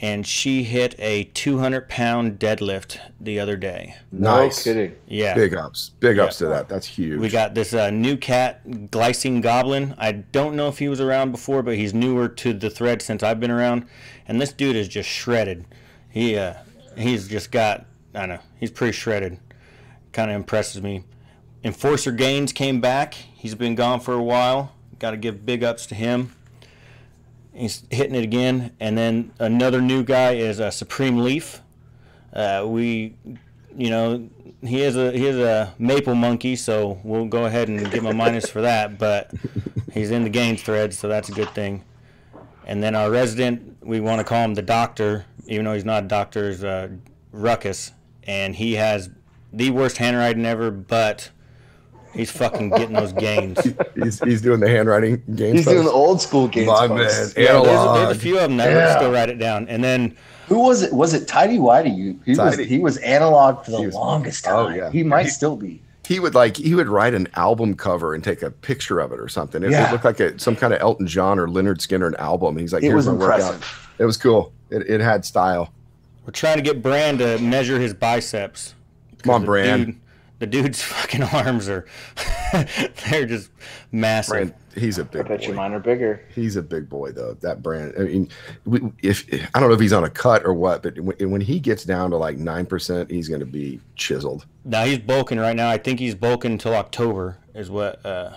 and she hit a 200 pound deadlift the other day. No Nice. kidding. Yeah, Big ups. Big ups to that. That's huge. we got this uh, new cat, Glycine Goblin. I don't know if he was around before, but he's newer to the thread since I've been around. And this dude is just shredded. He uh, he's just got I don't know. He's pretty shredded. Kind of impresses me. Enforcer Gaines came back. He's been gone for a while. Got to give big ups to him. He's hitting it again. And then another new guy is uh, Supreme Leaf. Uh, we, you know, he is a he is a maple monkey, so we'll go ahead and give him a minus for that. But he's in the gains thread, so that's a good thing. And then our resident, we want to call him the doctor, even though he's not a doctor, is uh, Ruckus, and he has the worst handwriting ever, but he's fucking getting those gains. He's, he's doing the handwriting games. He's post. doing the old school games. My man, Yeah, there's, analog. there's a few of them that Yeah. let's go write it down, and then Who was it? Was it Tidy Whitey? You he was he was analog for the He was- longest oh, yeah. He might He- still be. he would like he would write an album cover and take a picture of it or something. It, it Yeah. looked like a, some kind of Elton John or Lynyrd Skynyrd album. He's like, It "Here's was my workout." impressive. It was cool. It, it had style. we're trying to get Brand to measure his biceps. Come on, Brand. dude- the dude's fucking arms are they're just massive. Brand, he's a I big I bet you boy. mine are bigger. He's a big boy though. That brand. I mean, we, if I don't know if he's on a cut or what, but when, when he gets down to like nine percent, he's going to be chiseled. Now he's bulking right now. I think he's bulking until October is what uh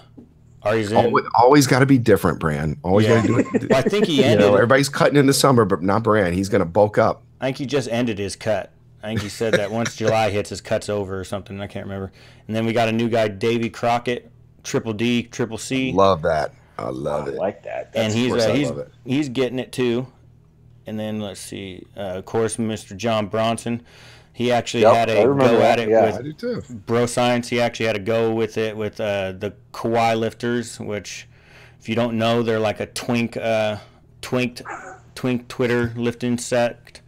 Ari's in. Always, always got to be different, brand. Always Yeah. got to do it. Well, I think he You ended. know, everybody's cutting in the summer, but not brand. He's going to bulk up. I think he just ended his cut. I think he said that once July hits, his cut's over or something. I can't remember. And then we got a new guy, Davy Crockett, Triple D, Triple C, Love that. I I love it. like that. and he's uh, he's love it. he's getting it too. And then let's see, uh, of course, Mr. John Bronson. He actually Yep, had a remember go at it yeah. with I do too. Bro Science, he actually had a go with it with uh, the Kawhi lifters, which, if you don't know, they're like a twink, uh, twinked, twink Twitter lifting sect.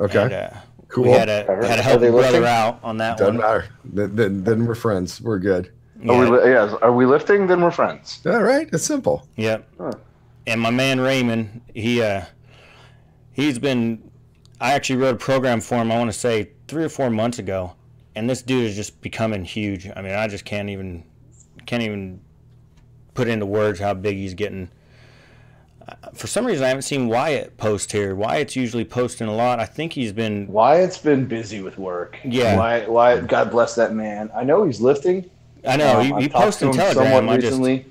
Okay. And, uh, Cool. We had a Are- had to are help they a brother lifting? out on that Doesn't one. matter. Then, then, then we're friends. We're good. Are we, Yeah, are we lifting? Then we're friends. All right. It's simple. yep. Huh. And my man Raymond, he uh, he's been. I actually wrote a program for him. I want to say three or four months ago, and this dude is just becoming huge. I mean, I just can't even can't even put into words how big he's getting. Uh, For some reason, I haven't seen Wyatt post here. Wyatt's usually posting a lot. I think he's been. Wyatt's been busy with work. Yeah. Wyatt, Wyatt, God bless that man. I know he's lifting. I know Um, he, he talked posts to in him Telegram. recently.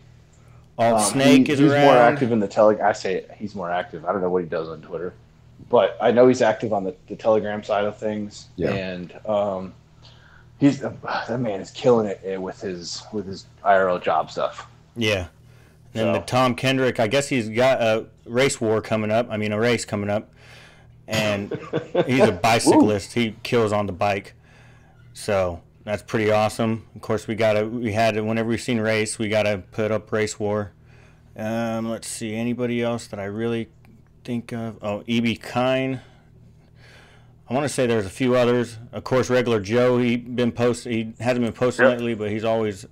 Um, Snake he- is he's around. more active in the Telegram. I say he's more active. I don't know what he does on Twitter, but I know he's active on the, the Telegram side of things. Yeah. And um, he's that man is killing it eh, with his with his IRL job stuff. Yeah. And then the Tom Kendrick, I guess he's got a race war coming up. I mean, a race coming up. And he's a bicyclist. He kills on the bike. So that's pretty awesome. Of course, we got to, we had whenever we've seen race, we got to put up race war. Um, let's see, anybody else that I really think of? Oh, E.B. Kine. I want to say there's a few others. Of course, regular Joe, he been post, he hasn't been posting Yep. lately, but he's always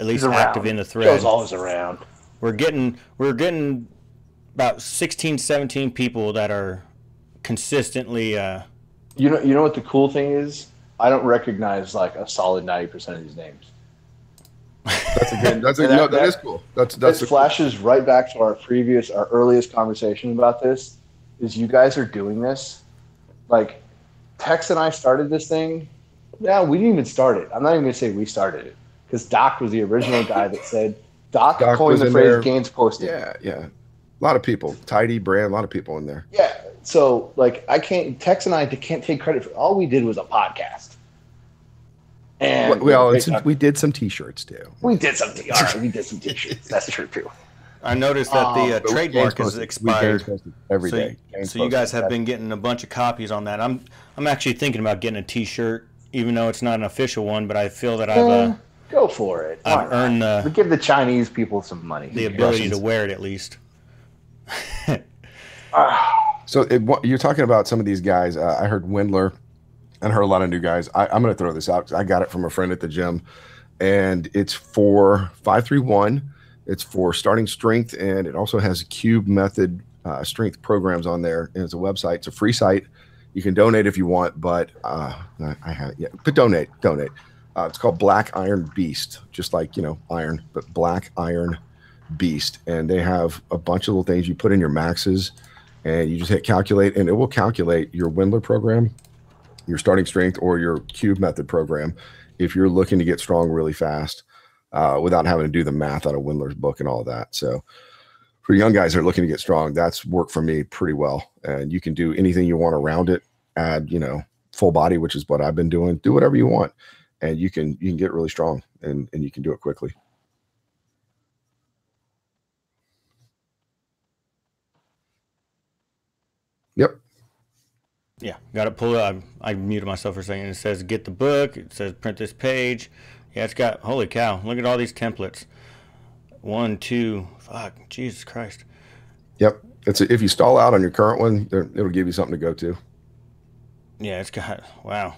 at least active in the thread Joe's always around. We're getting we're getting about 16 17 people that are consistently uh You know, you know what the cool thing is? I don't recognize like a solid ninety percent of these names. That's a good. That's a, that- no, that that- is cool. That's that's This a, flashes right back to our previous, our earliest conversation about this. Is you guys are doing this, like Tex and I started this thing. Yeah, we didn't even start it. I'm not even gonna say we started it because Doc was the original guy that said Doc, Doc coined was the in phrase there. "gains posted." yeah, yeah. A lot of people. Tidy brand. A lot of people in there. Yeah. So like I can't Tex and I can't take credit for all we did was a podcast. And well, we, and some, we did some T-shirts too. we did some T- all right, we did some t-shirts. That's true too. i noticed that Um, the uh, But we trademark gains is expired gains every so, day. you, Gains so you guys have been getting a bunch of copies on that i'm i'm actually thinking about getting a t-shirt even though it's not an official one but i feel that i've Uh, Go for it. I've not? earned the We give the Chinese people some money. the ability to wear it at least So it, what, you're talking about some of these guys. Uh, I heard Wendler, and heard a lot of new guys. I, I'm going to throw this out. I got it from a friend at the gym, and it's for five three one. It's for starting strength, and it also has cube method uh, strength programs on there. And it's a website. It's a free site. You can donate if you want, but uh, I, I haven't yet. But donate, donate. Uh, it's called Black Iron Beast, just like you know iron, but Black Iron Beast, and they have a bunch of little things you put in your maxes and you just hit calculate and it will calculate your Wendler program, your starting strength, or your cube method program. if you're looking to get strong really fast uh, without having to do the math out of Wendler's book and all that. So for young guys that are looking to get strong, that's worked for me pretty well. And you can do anything you want around it. Add, you know, full body, which is what I've been doing. Do whatever you want, and you can you can get really strong, and and you can do it quickly. Yep. Yeah, got it pulled up. I, I muted myself for a second. It says get the book. It says print this page. Yeah, it's got, holy cow, look at all these templates. One, two, fuck, Jesus Christ. Yep. It's if you stall out on your current one, it'll give you something to go to. Yeah, it's got, wow,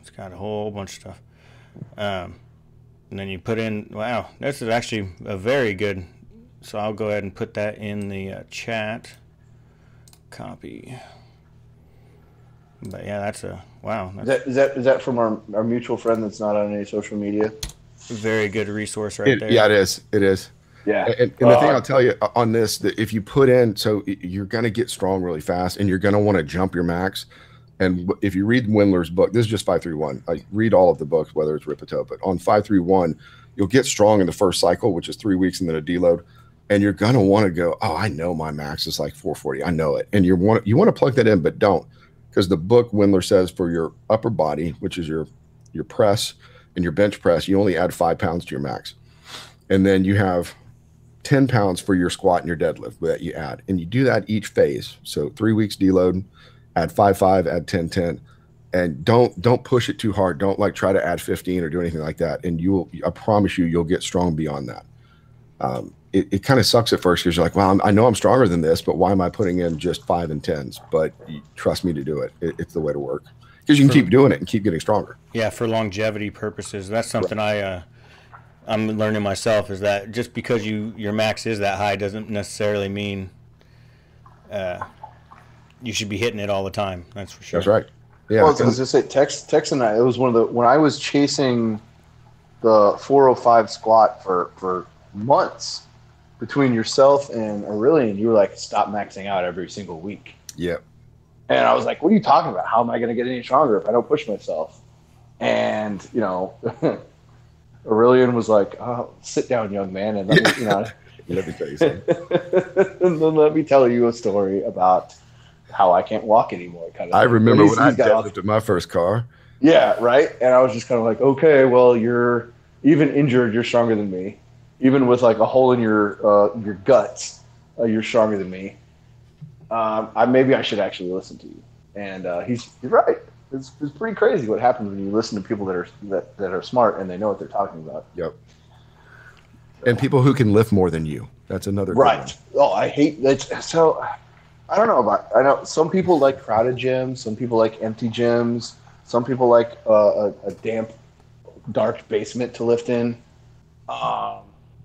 it's got a whole bunch of stuff. Um, and then you put in, wow, this is actually a very good, so I'll go ahead and put that in the uh, chat. Copy. But yeah, that's a, wow, Is that's that is that is that from our, our mutual friend that's not on any social media? very good resource right It- there. yeah, it is. It is. Yeah. And, and the thing Uh, I'll tell you on this, that if you put in, so you're going to get strong really fast, and you're going to want to jump your max. And if you read Wendler's book, this is just five three one. I read all of the books, whether it's Rippetoe, but on five three one, you'll get strong in the first cycle, which is three weeks, and then a deload. And you're going to want to go. Oh, I know my max is like 440. I know it. And you want you want to plug that in, but don't, because the book Windler says for your upper body, which is your your press and your bench press, you only add five pounds to your max, and then you have 10 pounds for your squat and your deadlift that you add. And you do that each phase. So three weeks deload, add five, five, add 10, 10. And don't don't push it too hard. Don't like try to add 15 or do anything like that. And you will I promise you you'll get strong beyond that. Um, it, it kind of sucks at first because you're like, well, I'm, I know I'm stronger than this, but why am I putting in just five and tens? But trust me to do it. it. It's the way to work because you can keep doing it and keep getting stronger. Yeah, for longevity purposes, that's something I uh, I'm learning myself is that just because you your max is that high doesn't necessarily mean uh, you should be hitting it all the time. That's for sure. That's right. Yeah. Well, I was just say Tex Tex and I. It was one of the when I was chasing the 405 squat for for months between yourself and Aurelian. You were like, stop maxing out every single week. yeah. And I was like, what are you talking about? How am I going to get any stronger if I don't push myself? And, you know, Aurelian was like, oh, sit down, young man. And let me, you know, Let me tell you something. and then let me tell you a story about how I can't walk anymore. Kind of. I thing. remember when I he's got all- deadlifted my first car. Yeah, right. And I was just kind of like, okay, well, you're even injured, you're stronger than me. Even with like a hole in your uh, your guts, uh, you're stronger than me. Um, I maybe I should actually listen to you. And uh, he's you're right. It's, it's pretty crazy what happens when you listen to people that are that, that are smart and they know what they're talking about. Yep. And people who can lift more than you. That's another Right. Oh, I hate that. So I don't know about. I know some people like crowded gyms. Some people like empty gyms. Some people like uh, a, a damp, dark basement to lift in. Um,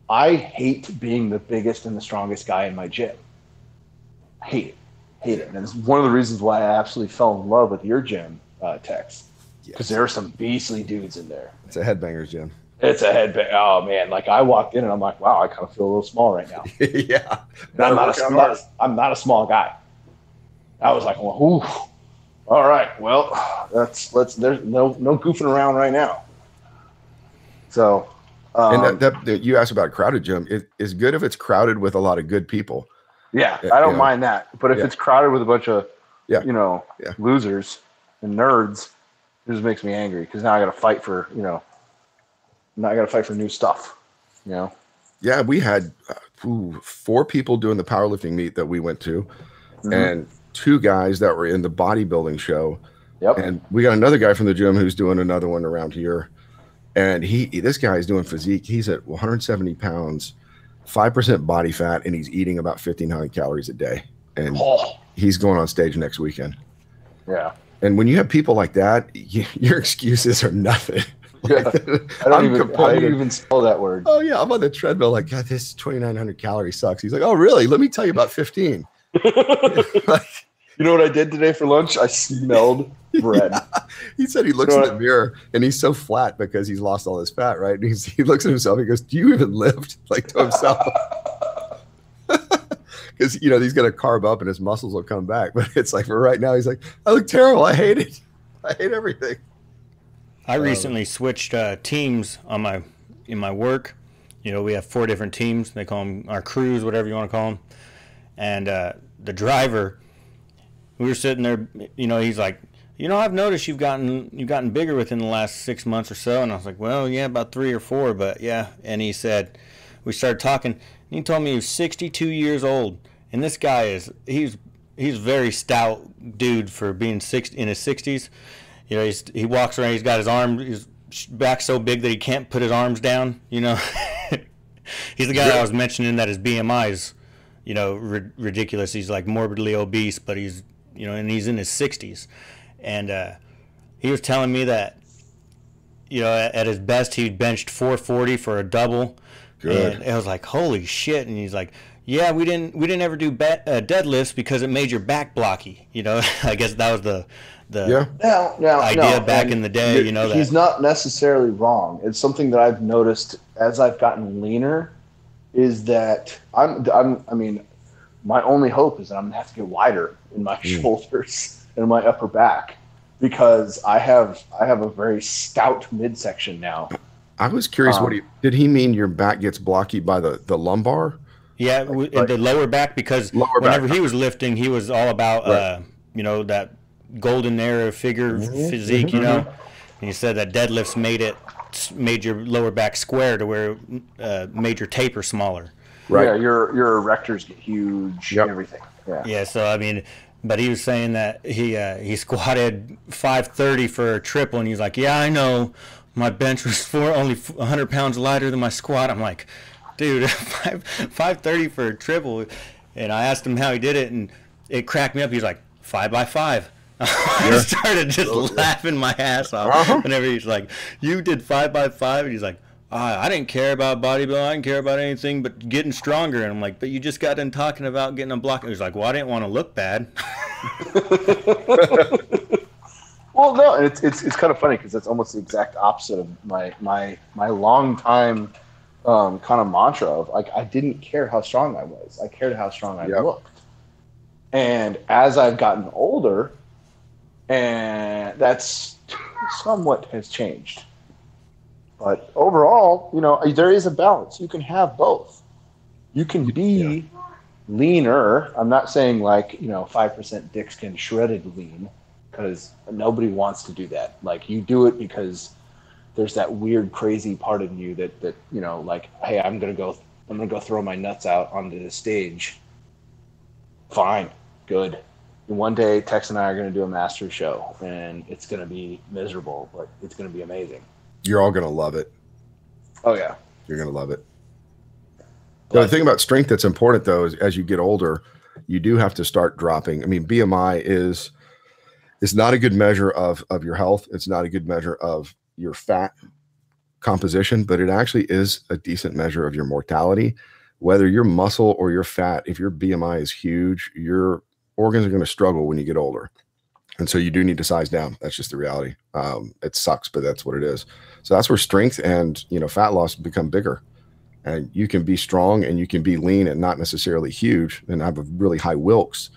I hate being the biggest and the strongest guy in my gym. I hate it. Hate it. And it's one of the reasons why I absolutely fell in love with your gym, uh, Tex. Because Yes. there are some beastly dudes in there. It's a headbangers gym. It's a headband. Oh man! Like I walked in and I'm like, wow, I kind of feel a little small right now. yeah. I'm not, a, I'm, not I'm not a small guy. I was like, well, ooh, all right, well, that's let's there's no no goofing around right now. So, um, and that, that, that you asked about crowded gym. It is good if it's crowded with a lot of good people. yeah, yeah, I don't yeah. mind that. But if Yeah. it's crowded with a bunch of, Yeah. you know, Yeah. losers and nerds, it just makes me angry because now I got to fight for you know, now I got to fight for new stuff. You know, Yeah, we had uh, ooh, four people doing the powerlifting meet that we went to, Mhm. and two guys that were in the bodybuilding show. yep, And we got another guy from the gym who's doing another one around here. And he, this guy is doing physique. He's at 170 pounds, 5% body fat, and he's eating about 1,500 calories a day. And oh, he's going on stage next weekend. yeah. And when you have people like that, you, your excuses are nothing. Yeah. I don't I'm even how do complaining. you even spell that word. Oh yeah, I'm on the treadmill. Like, God, this 2,900 calories sucks. He's like, Oh, really? Let me tell you about 15. like, You know what I did today for lunch? I smelled bread. he said he looks You know in the mirror and he's so flat because he's lost all his fat, right? And he's, he looks at himself. He goes, "Do you even lift?" Like to himself, because you know he's gonna carb up and his muscles will come back. But it's like for right now, he's like, "I look terrible. I hate it. I hate everything." I recently switched uh, teams on my in my work. You know, we have four different teams. They call them our crews, whatever you want to call them. And uh, the driver, we were sitting there. You know, he's like, you know, I've noticed you've gotten you've gotten bigger within the last six months or so. And I was like, well, yeah, about three or four, but yeah. And he said, we started talking. And he told me he was 62 years old, and this guy is he's he's a very stout dude for being six in his 60s. You know, he's, he walks around. He's got his arm, his back so big that he can't put his arms down. You know, he's the guy I was mentioning that his BMI is, you know, ri- ridiculous. He's like morbidly obese, but he's you know, and he's in his 60s, and uh, he was telling me that, you know, at, at his best he benched 440 for a double. Good. And it was like, holy shit! And he's like, yeah, we didn't we didn't ever do uh, deadlifts because it made your back blocky. You know, I guess that was the the Yeah. Now, now, idea no, back and in the day. You know that. he's not necessarily wrong. It's something that I've noticed as I've gotten leaner. Is that I'm, I'm I mean, my only hope is that I'm gonna have to get wider in my Mm. shoulders and my upper back because I have I have a very stout midsection now. I was curious. Um, what he did he mean? Your back gets blocky by the the lumbar? Yeah, w- in the lower back because Lower back. whenever he was lifting, he was all about Right. uh, you know that golden era figure Mm-hmm. physique. You know, and he said that deadlifts made it made your lower back square to where uh, made your taper smaller. Right. Yeah, your your erectors get huge. Yep. Everything. Yeah. Yeah, so I mean, but he was saying that he uh, he squatted 530 for a triple, and he's like, yeah, I know, my bench was four only 100 pounds lighter than my squat. I'm like, dude, five 530 for a triple, and I asked him how he did it, and it cracked me up. He's like, five by five. I started just laughing my ass off Uh-huh. whenever he's like, "You did five by five, and he's like, "Ah, "I didn't care about bodybuilding. I didn't care about anything but getting stronger." And I'm like, "But you just got in talking about getting a block." He's like, "Well, I didn't want to look bad." Well, no, and it's it's it's kind of funny because it's almost the exact opposite of my my my long time um, kind of mantra of like I didn't care how strong I was. I cared how strong I Yep. looked. And as I've gotten older, and that's somewhat has changed. But overall, you know, there is a balance. You can have both. You can be leaner. I'm not saying like, you know, 5% dick skin shredded lean because nobody wants to do that. Like you do it because there's that weird, crazy part of you that, that, you know, like, Hey, I'm going to go, I'm going to go throw my nuts out onto the stage. Fine. Good. One day Tex and I are going to do a master show and it's going to be miserable, but it's going to be amazing. You're all gonna love it. Oh yeah. You're gonna love it. The thing about strength that's important though is as you get older, you do have to start dropping. I mean, BMI is is not a good measure of of your health. It's not a good measure of your fat composition, but it actually is a decent measure of your mortality. Whether you're muscle or you're fat, if your BMI is huge, your organs are going to struggle when you get older. And so you do need to size down. That's just the reality. Um, it sucks, but that's what it is. So that's where strength and you know fat loss become bigger. And you can be strong and you can be lean and not necessarily huge and have a really high Wilks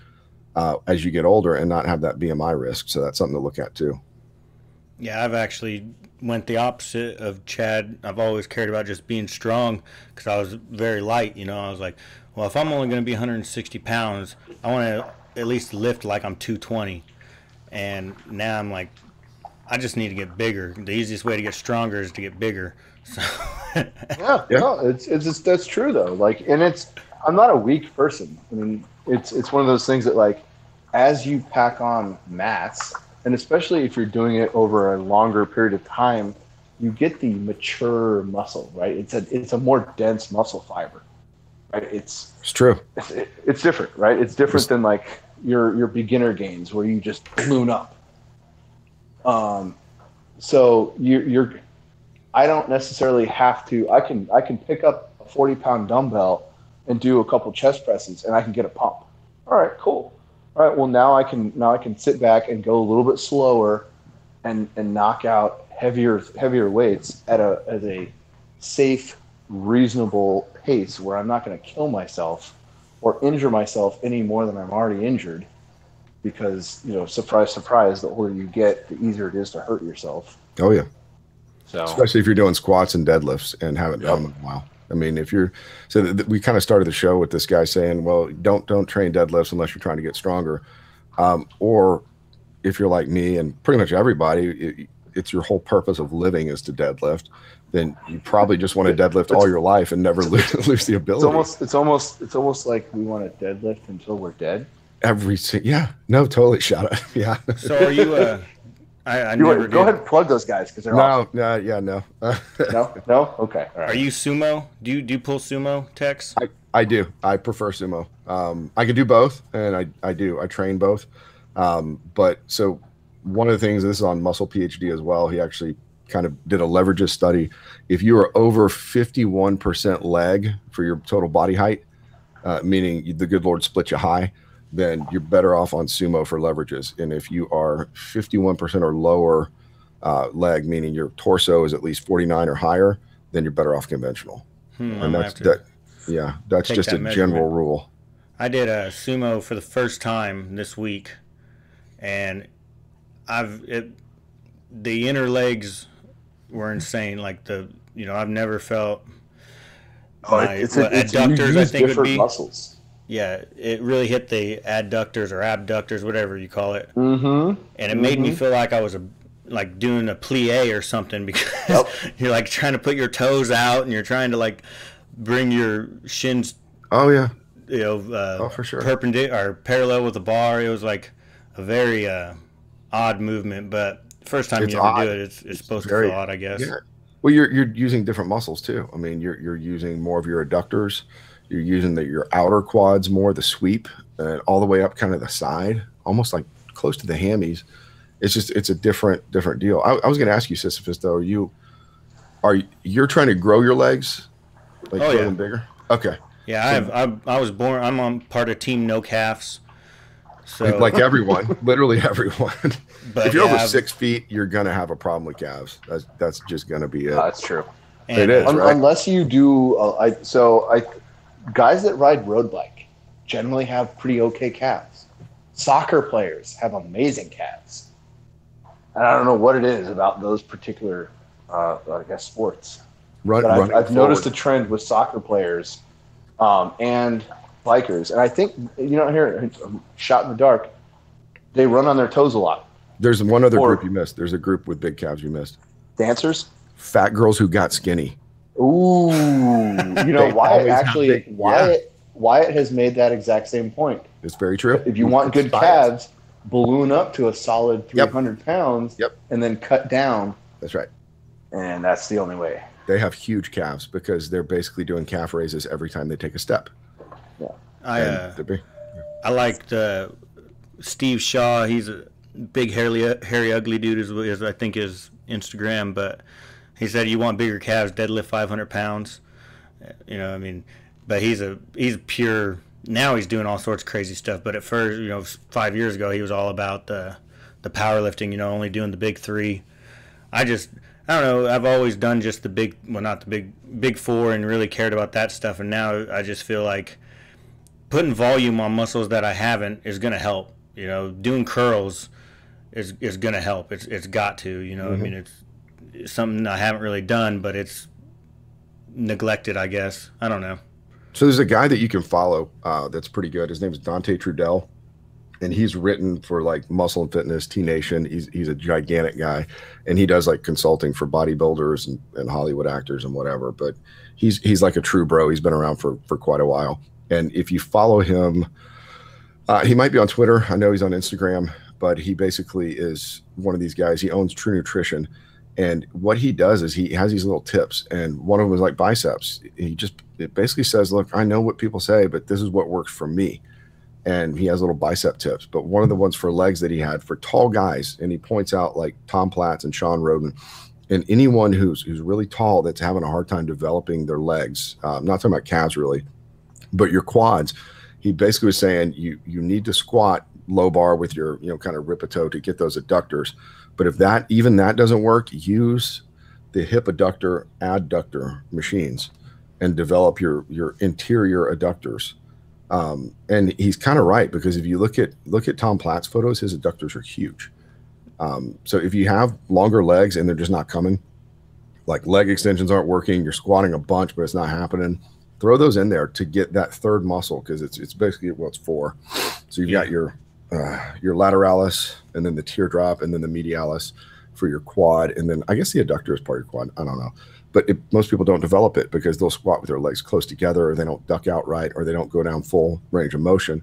uh, as you get older and not have that BMI risk. So that's something to look at too. Yeah, I've actually went the opposite of Chad. I've always cared about just being strong because I was very light. You know, I was like, well, if I'm only going to be 160 pounds, I want to at least lift like I'm 220. And now I'm like, I just need to get bigger. The easiest way to get stronger is to get bigger. So Yeah, Yeah. no, it's it's just, that's true though. Like, and it's I'm not a weak person. I mean, it's it's one of those things that like, as you pack on mass, and especially if you're doing it over a longer period of time, you get the mature muscle, right? It's a it's a more dense muscle fiber, right? It's It's true. it's, it, it's different, right? It's different than like your your beginner gains where you just balloon up. Um, so you, you're, I don't necessarily have to. I can I can pick up a forty pound dumbbell and do a couple chest presses, and I can get a pump. All right, cool. All right, well now I can now I can sit back and go a little bit slower, and and knock out heavier heavier weights at a at a safe, reasonable pace where I'm not going to kill myself or injure myself any more than I'm already injured. Because you know, surprise, surprise, the older you get, the easier it is to hurt yourself. Oh yeah. So especially if you're doing squats and deadlifts and haven't done them in a while. I mean, if you're so th- th- we kind of started the show with this guy saying, "Well, don't don't train deadlifts unless you're trying to get stronger," um, or if you're like me and pretty much everybody, it, it's your whole purpose of living is to deadlift. Then you probably just want to deadlift all your life and never lose, lose the It's ability. almost it's almost it's almost like we want to deadlift until we're dead. Every yeah, no, totally shout out. Yeah, So are you? Uh, I, I You never want, go did. ahead and plug those guys because they're no, no, yeah, no. No, no, okay, all Are you sumo? Do you do you pull sumo, Tex? I, I do. I prefer sumo. Um, I can do both, and I, I do. I train both. Um, but so one of the things, this is on Muscle PhD as well. He actually kind of did a leverages study. If you are over 51% leg for your total body height, uh, meaning the good Lord split you high, then you're better off on sumo for leverages. And if you are 51% or lower uh, leg, meaning your torso is at least 49 or higher, then you're better off conventional. Hmm, And that's that. Yeah, that's just that a general rule. I did a sumo for the first time this week, and I've it, the inner legs were insane. Like the you know I've never felt. Oh, my- it's, what, it's, adductors, I think would different be. muscles. Yeah, it really hit the adductors or abductors, whatever you call it, Mm-hmm. and it made me feel like I was a like doing a plie or something because Yep. you're like trying to put your toes out and you're trying to like bring your shins Oh yeah, you know, uh, Oh, for sure. perpendicular or parallel with the bar. It was like a very uh, odd movement, but first time It's you ever odd. do it, it's, it's, supposed very- to feel odd, I guess. yeah. Well, you're you're using different muscles too. I mean, you're you're using more of your adductors. You're using the, your outer quads more, the sweep, and all the way up, kind of the side, almost like close to the hammies. It's just it's a different different deal. I, I was going to ask you, Sisyphus, though. Are you are you, you're trying to grow your legs, like Oh, grow yeah. them bigger? Okay, Yeah, I have. I, I was born. I'm on part of Team No Calves. So like everyone, literally everyone. But if you're yeah, over six feet, you're gonna have a problem with calves. That's that's just gonna be it. that's true. and, it is. Un- right. Unless you do, uh, I so I guys that ride road bike generally have pretty okay calves. Soccer players have amazing calves. And I don't know what it is about those particular, uh, I guess, sports. Run, But I've, I've noticed a trend with soccer players um, and bikers, and I think you know here, shot in the dark, they run on their toes a lot. There's one other or- group you missed. There's a group with big calves you missed. Dancers. Fat girls who got skinny. Ooh, you know Wyatt actually big- yeah. Wyatt Wyatt has made that exact same point. It's very true. If you want good It's science. calves, balloon up to a solid Yep. 300 pounds, Yep. and then cut down, That's right. and that's the only way. They have huge calves because they're basically doing calf raises every time they take a step. I uh. I liked uh, Steve Shaw. He's a big hairy, hairy ugly dude, is, is I think his Instagram. But he said you want bigger calves, deadlift 500 pounds. You know, I mean, but he's a he's pure. Now he's doing all sorts of crazy stuff. But at first, you know, five years ago, he was all about the the powerlifting. You know, only doing the big three. I just I don't know. I've always done just the big, well, not the big big four, and really cared about that stuff. And now I just feel like putting volume on muscles that I haven't is going to help. You know, doing curls is is going to help. It's it's got to. You know, I mean, it's, it's something I haven't really done, but it's neglected. I guess I don't know. So there's a guy that you can follow uh, that's pretty good. His name is Dante Trudel, and he's written for like Muscle and Fitness, T Nation. He's he's a gigantic guy, and he does like consulting for bodybuilders and, and Hollywood actors and whatever. But he's he's like a true bro. He's been around for for quite a while. And if you follow him, uh, he might be on Twitter. I know he's on Instagram, but he basically is one of these guys. He owns True Nutrition. And what he does is he has these little tips, and one of them is like biceps. He just it basically says, "Look, I know what people say, but this is what works for me." And he has little bicep tips. But one of the ones for legs that he had for tall guys, and he points out like Tom Platz and Shawn Rhoden, and anyone who's who's really tall that's having a hard time developing their legs. Uh, I'm not talking about calves really, but your quads. He basically was saying you you need to squat low bar with your you know kind of Rippetoe to get those adductors. But if that even that doesn't work, use the hip adductor adductor machines and develop your your interior adductors. Um, and he's kind of right because if you look at look at Tom Platz's photos, his adductors are huge. Um, so if you have longer legs and they're just not coming, like leg extensions aren't working, you're squatting a bunch, but it's not happening. Throw those in there to get that third muscle because it's it's basically well, it's four. So you've Yeah. got your uh, your lateralis, and then the teardrop, and then the medialis for your quad, and then I guess the adductor is part of your quad. I don't know, but it, most people don't develop it because they'll squat with their legs close together, or they don't duck out right, or they don't go down full range of motion.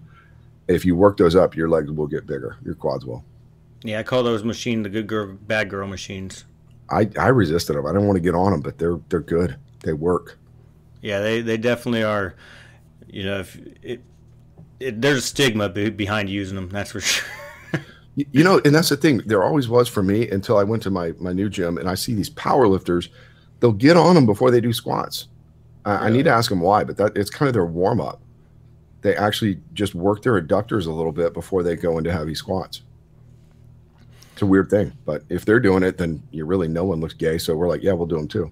If you work those up, your legs will get bigger. Your quads will. Yeah, I call those machine the good girl, bad girl machines. I, I resisted them. I didn't want to get on them, but they're they're good. They work. Yeah, they, they definitely are. You know, if it, it there's a stigma be, behind using them. That's for sure. You, know, and that's the thing. There always was for me until I went to my my new gym and I see these power lifters. They'll get on them before they do squats. I, I need to ask them why, but that it's kind of their warm up. They actually just work their adductors a little bit before they go into heavy squats. It's a weird thing, but if they're doing it, then you really no one looks gay. So we're like, yeah, we'll do them too.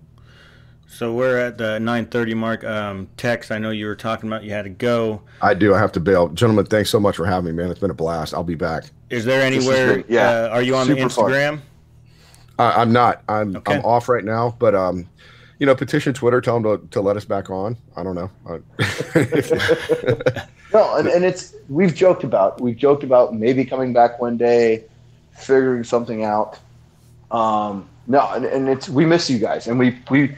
So we're at the 9:30 mark. Um, Tex, I know you were talking about you had to go. I do. I have to bail, gentlemen. Thanks so much for having me, man. It's been a blast. I'll be back. Is there anywhere? great. Yeah. Uh, are you on the Super fun. Instagram? I, I'm not. I'm Okay. I'm off right now, but um, you know, petition Twitter, tell them to, to let us back on. I don't know. I- No, and, and it's we've joked about we've joked about maybe coming back one day, figuring something out. Um, no, and, and it's we miss you guys, and we we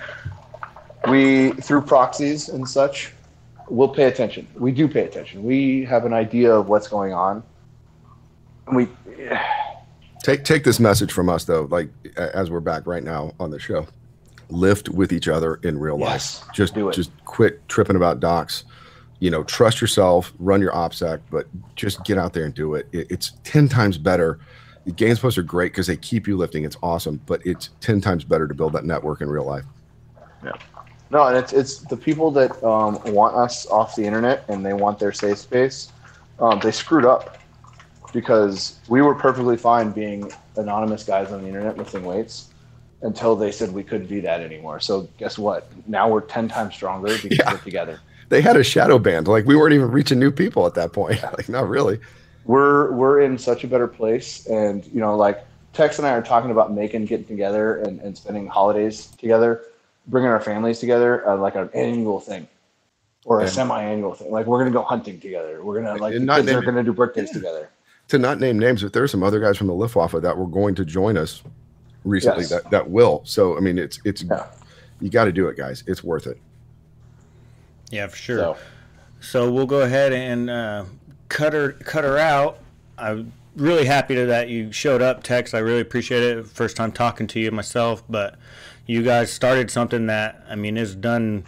we through proxies and such, we'll pay attention. We do pay attention. We have an idea of what's going on. And we take take this message from us though. Like as we're back right now on the show, lift with each other in real Yes, life. Just do it. just quit tripping about dox. You know, trust yourself, run your OPSEC, but just get out there and do it. it it's ten times better. The gains posts are great because they keep you lifting. It's awesome, but it's ten times better to build that network in real life. No, and it's it's the people that um, want us off the internet and they want their safe space. Um, they screwed up because we were perfectly fine being anonymous guys on the internet lifting weights until they said we couldn't be that anymore. So guess what? Now we're ten times stronger because Yeah. we're together. They had a shadow band. Like we weren't even reaching new people at that point. Like not really. We're we're in such a better place, and you know, like Tex and I are talking about making getting together and, and spending holidays together, bringing our families together, uh, like an annual thing. Or a And- semi-annual thing, like we're gonna go hunting together. We're gonna like the And not kids are gonna do birthdays together. to not name names, but there are some other guys from the lift off that were going to join us recently Yes. that, that will. So I mean it's it's Yeah. you got to do it, guys. It's worth it. Yeah, for sure. So So we'll go ahead and uh, cut her cut her out. I'm really happy to that you showed up, Tex. I really appreciate it. First time talking to you myself, but you guys started something that I mean has done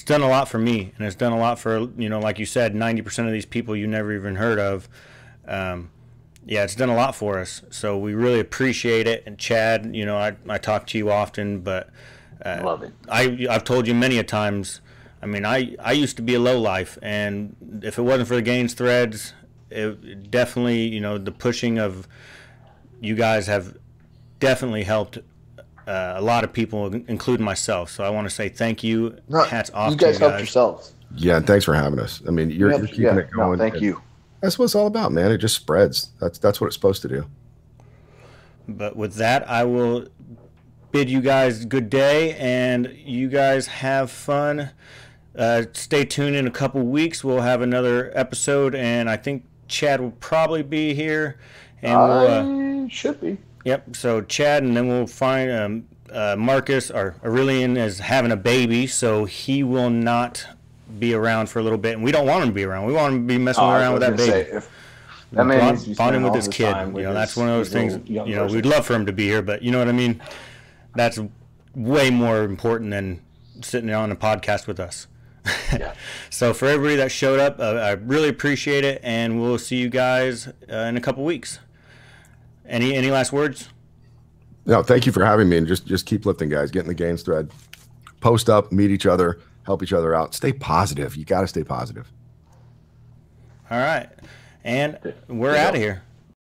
it's done a lot for me, and it's done a lot for you know, like you said, ninety percent of these people you never even heard of. Um, yeah, it's done a lot for us. So we really appreciate it. And Chad, you know, I, I talk to you often, but uh, love it. I I've told you many a times. I mean, I I used to be a low life, and if it wasn't for the gains threads, it definitely you know the pushing of you guys have definitely helped uh, a lot of people, including myself. So I want to say thank you. No, Hats off you guys to you helped yourselves. Yeah, and thanks for having us. I mean, you're, You you're keeping yeah, it going. No, thank you. That's what it's all about, man. It just spreads. That's that's what it's supposed to do. But with that, I will bid you guys good day, and you guys have fun. Uh, stay tuned in a couple weeks. We'll have another episode, and I think Chad will probably be here. And we'll, uh, I should be. Yep. So Chad, and then we'll find um, uh, Marcus or Aurelian is having a baby, so he will not be around for a little bit, and we don't want him to be around. We want him to be messing Oh, around with that baby. say, that man Bond- needs bonding with his kid. time You know, his- that's one of those things. You know, person. we'd love for him to be here, but you know what I mean. That's way more important than sitting on a podcast with us. Yeah. So for everybody that showed up, uh, I really appreciate it, and we'll see you guys uh, in a couple weeks. Any any last words? No, thank you for having me, and just just keep lifting, guys. Get in the gains thread, post up, meet each other, help each other out. Stay positive. You got to stay positive. All right, and we're out of here.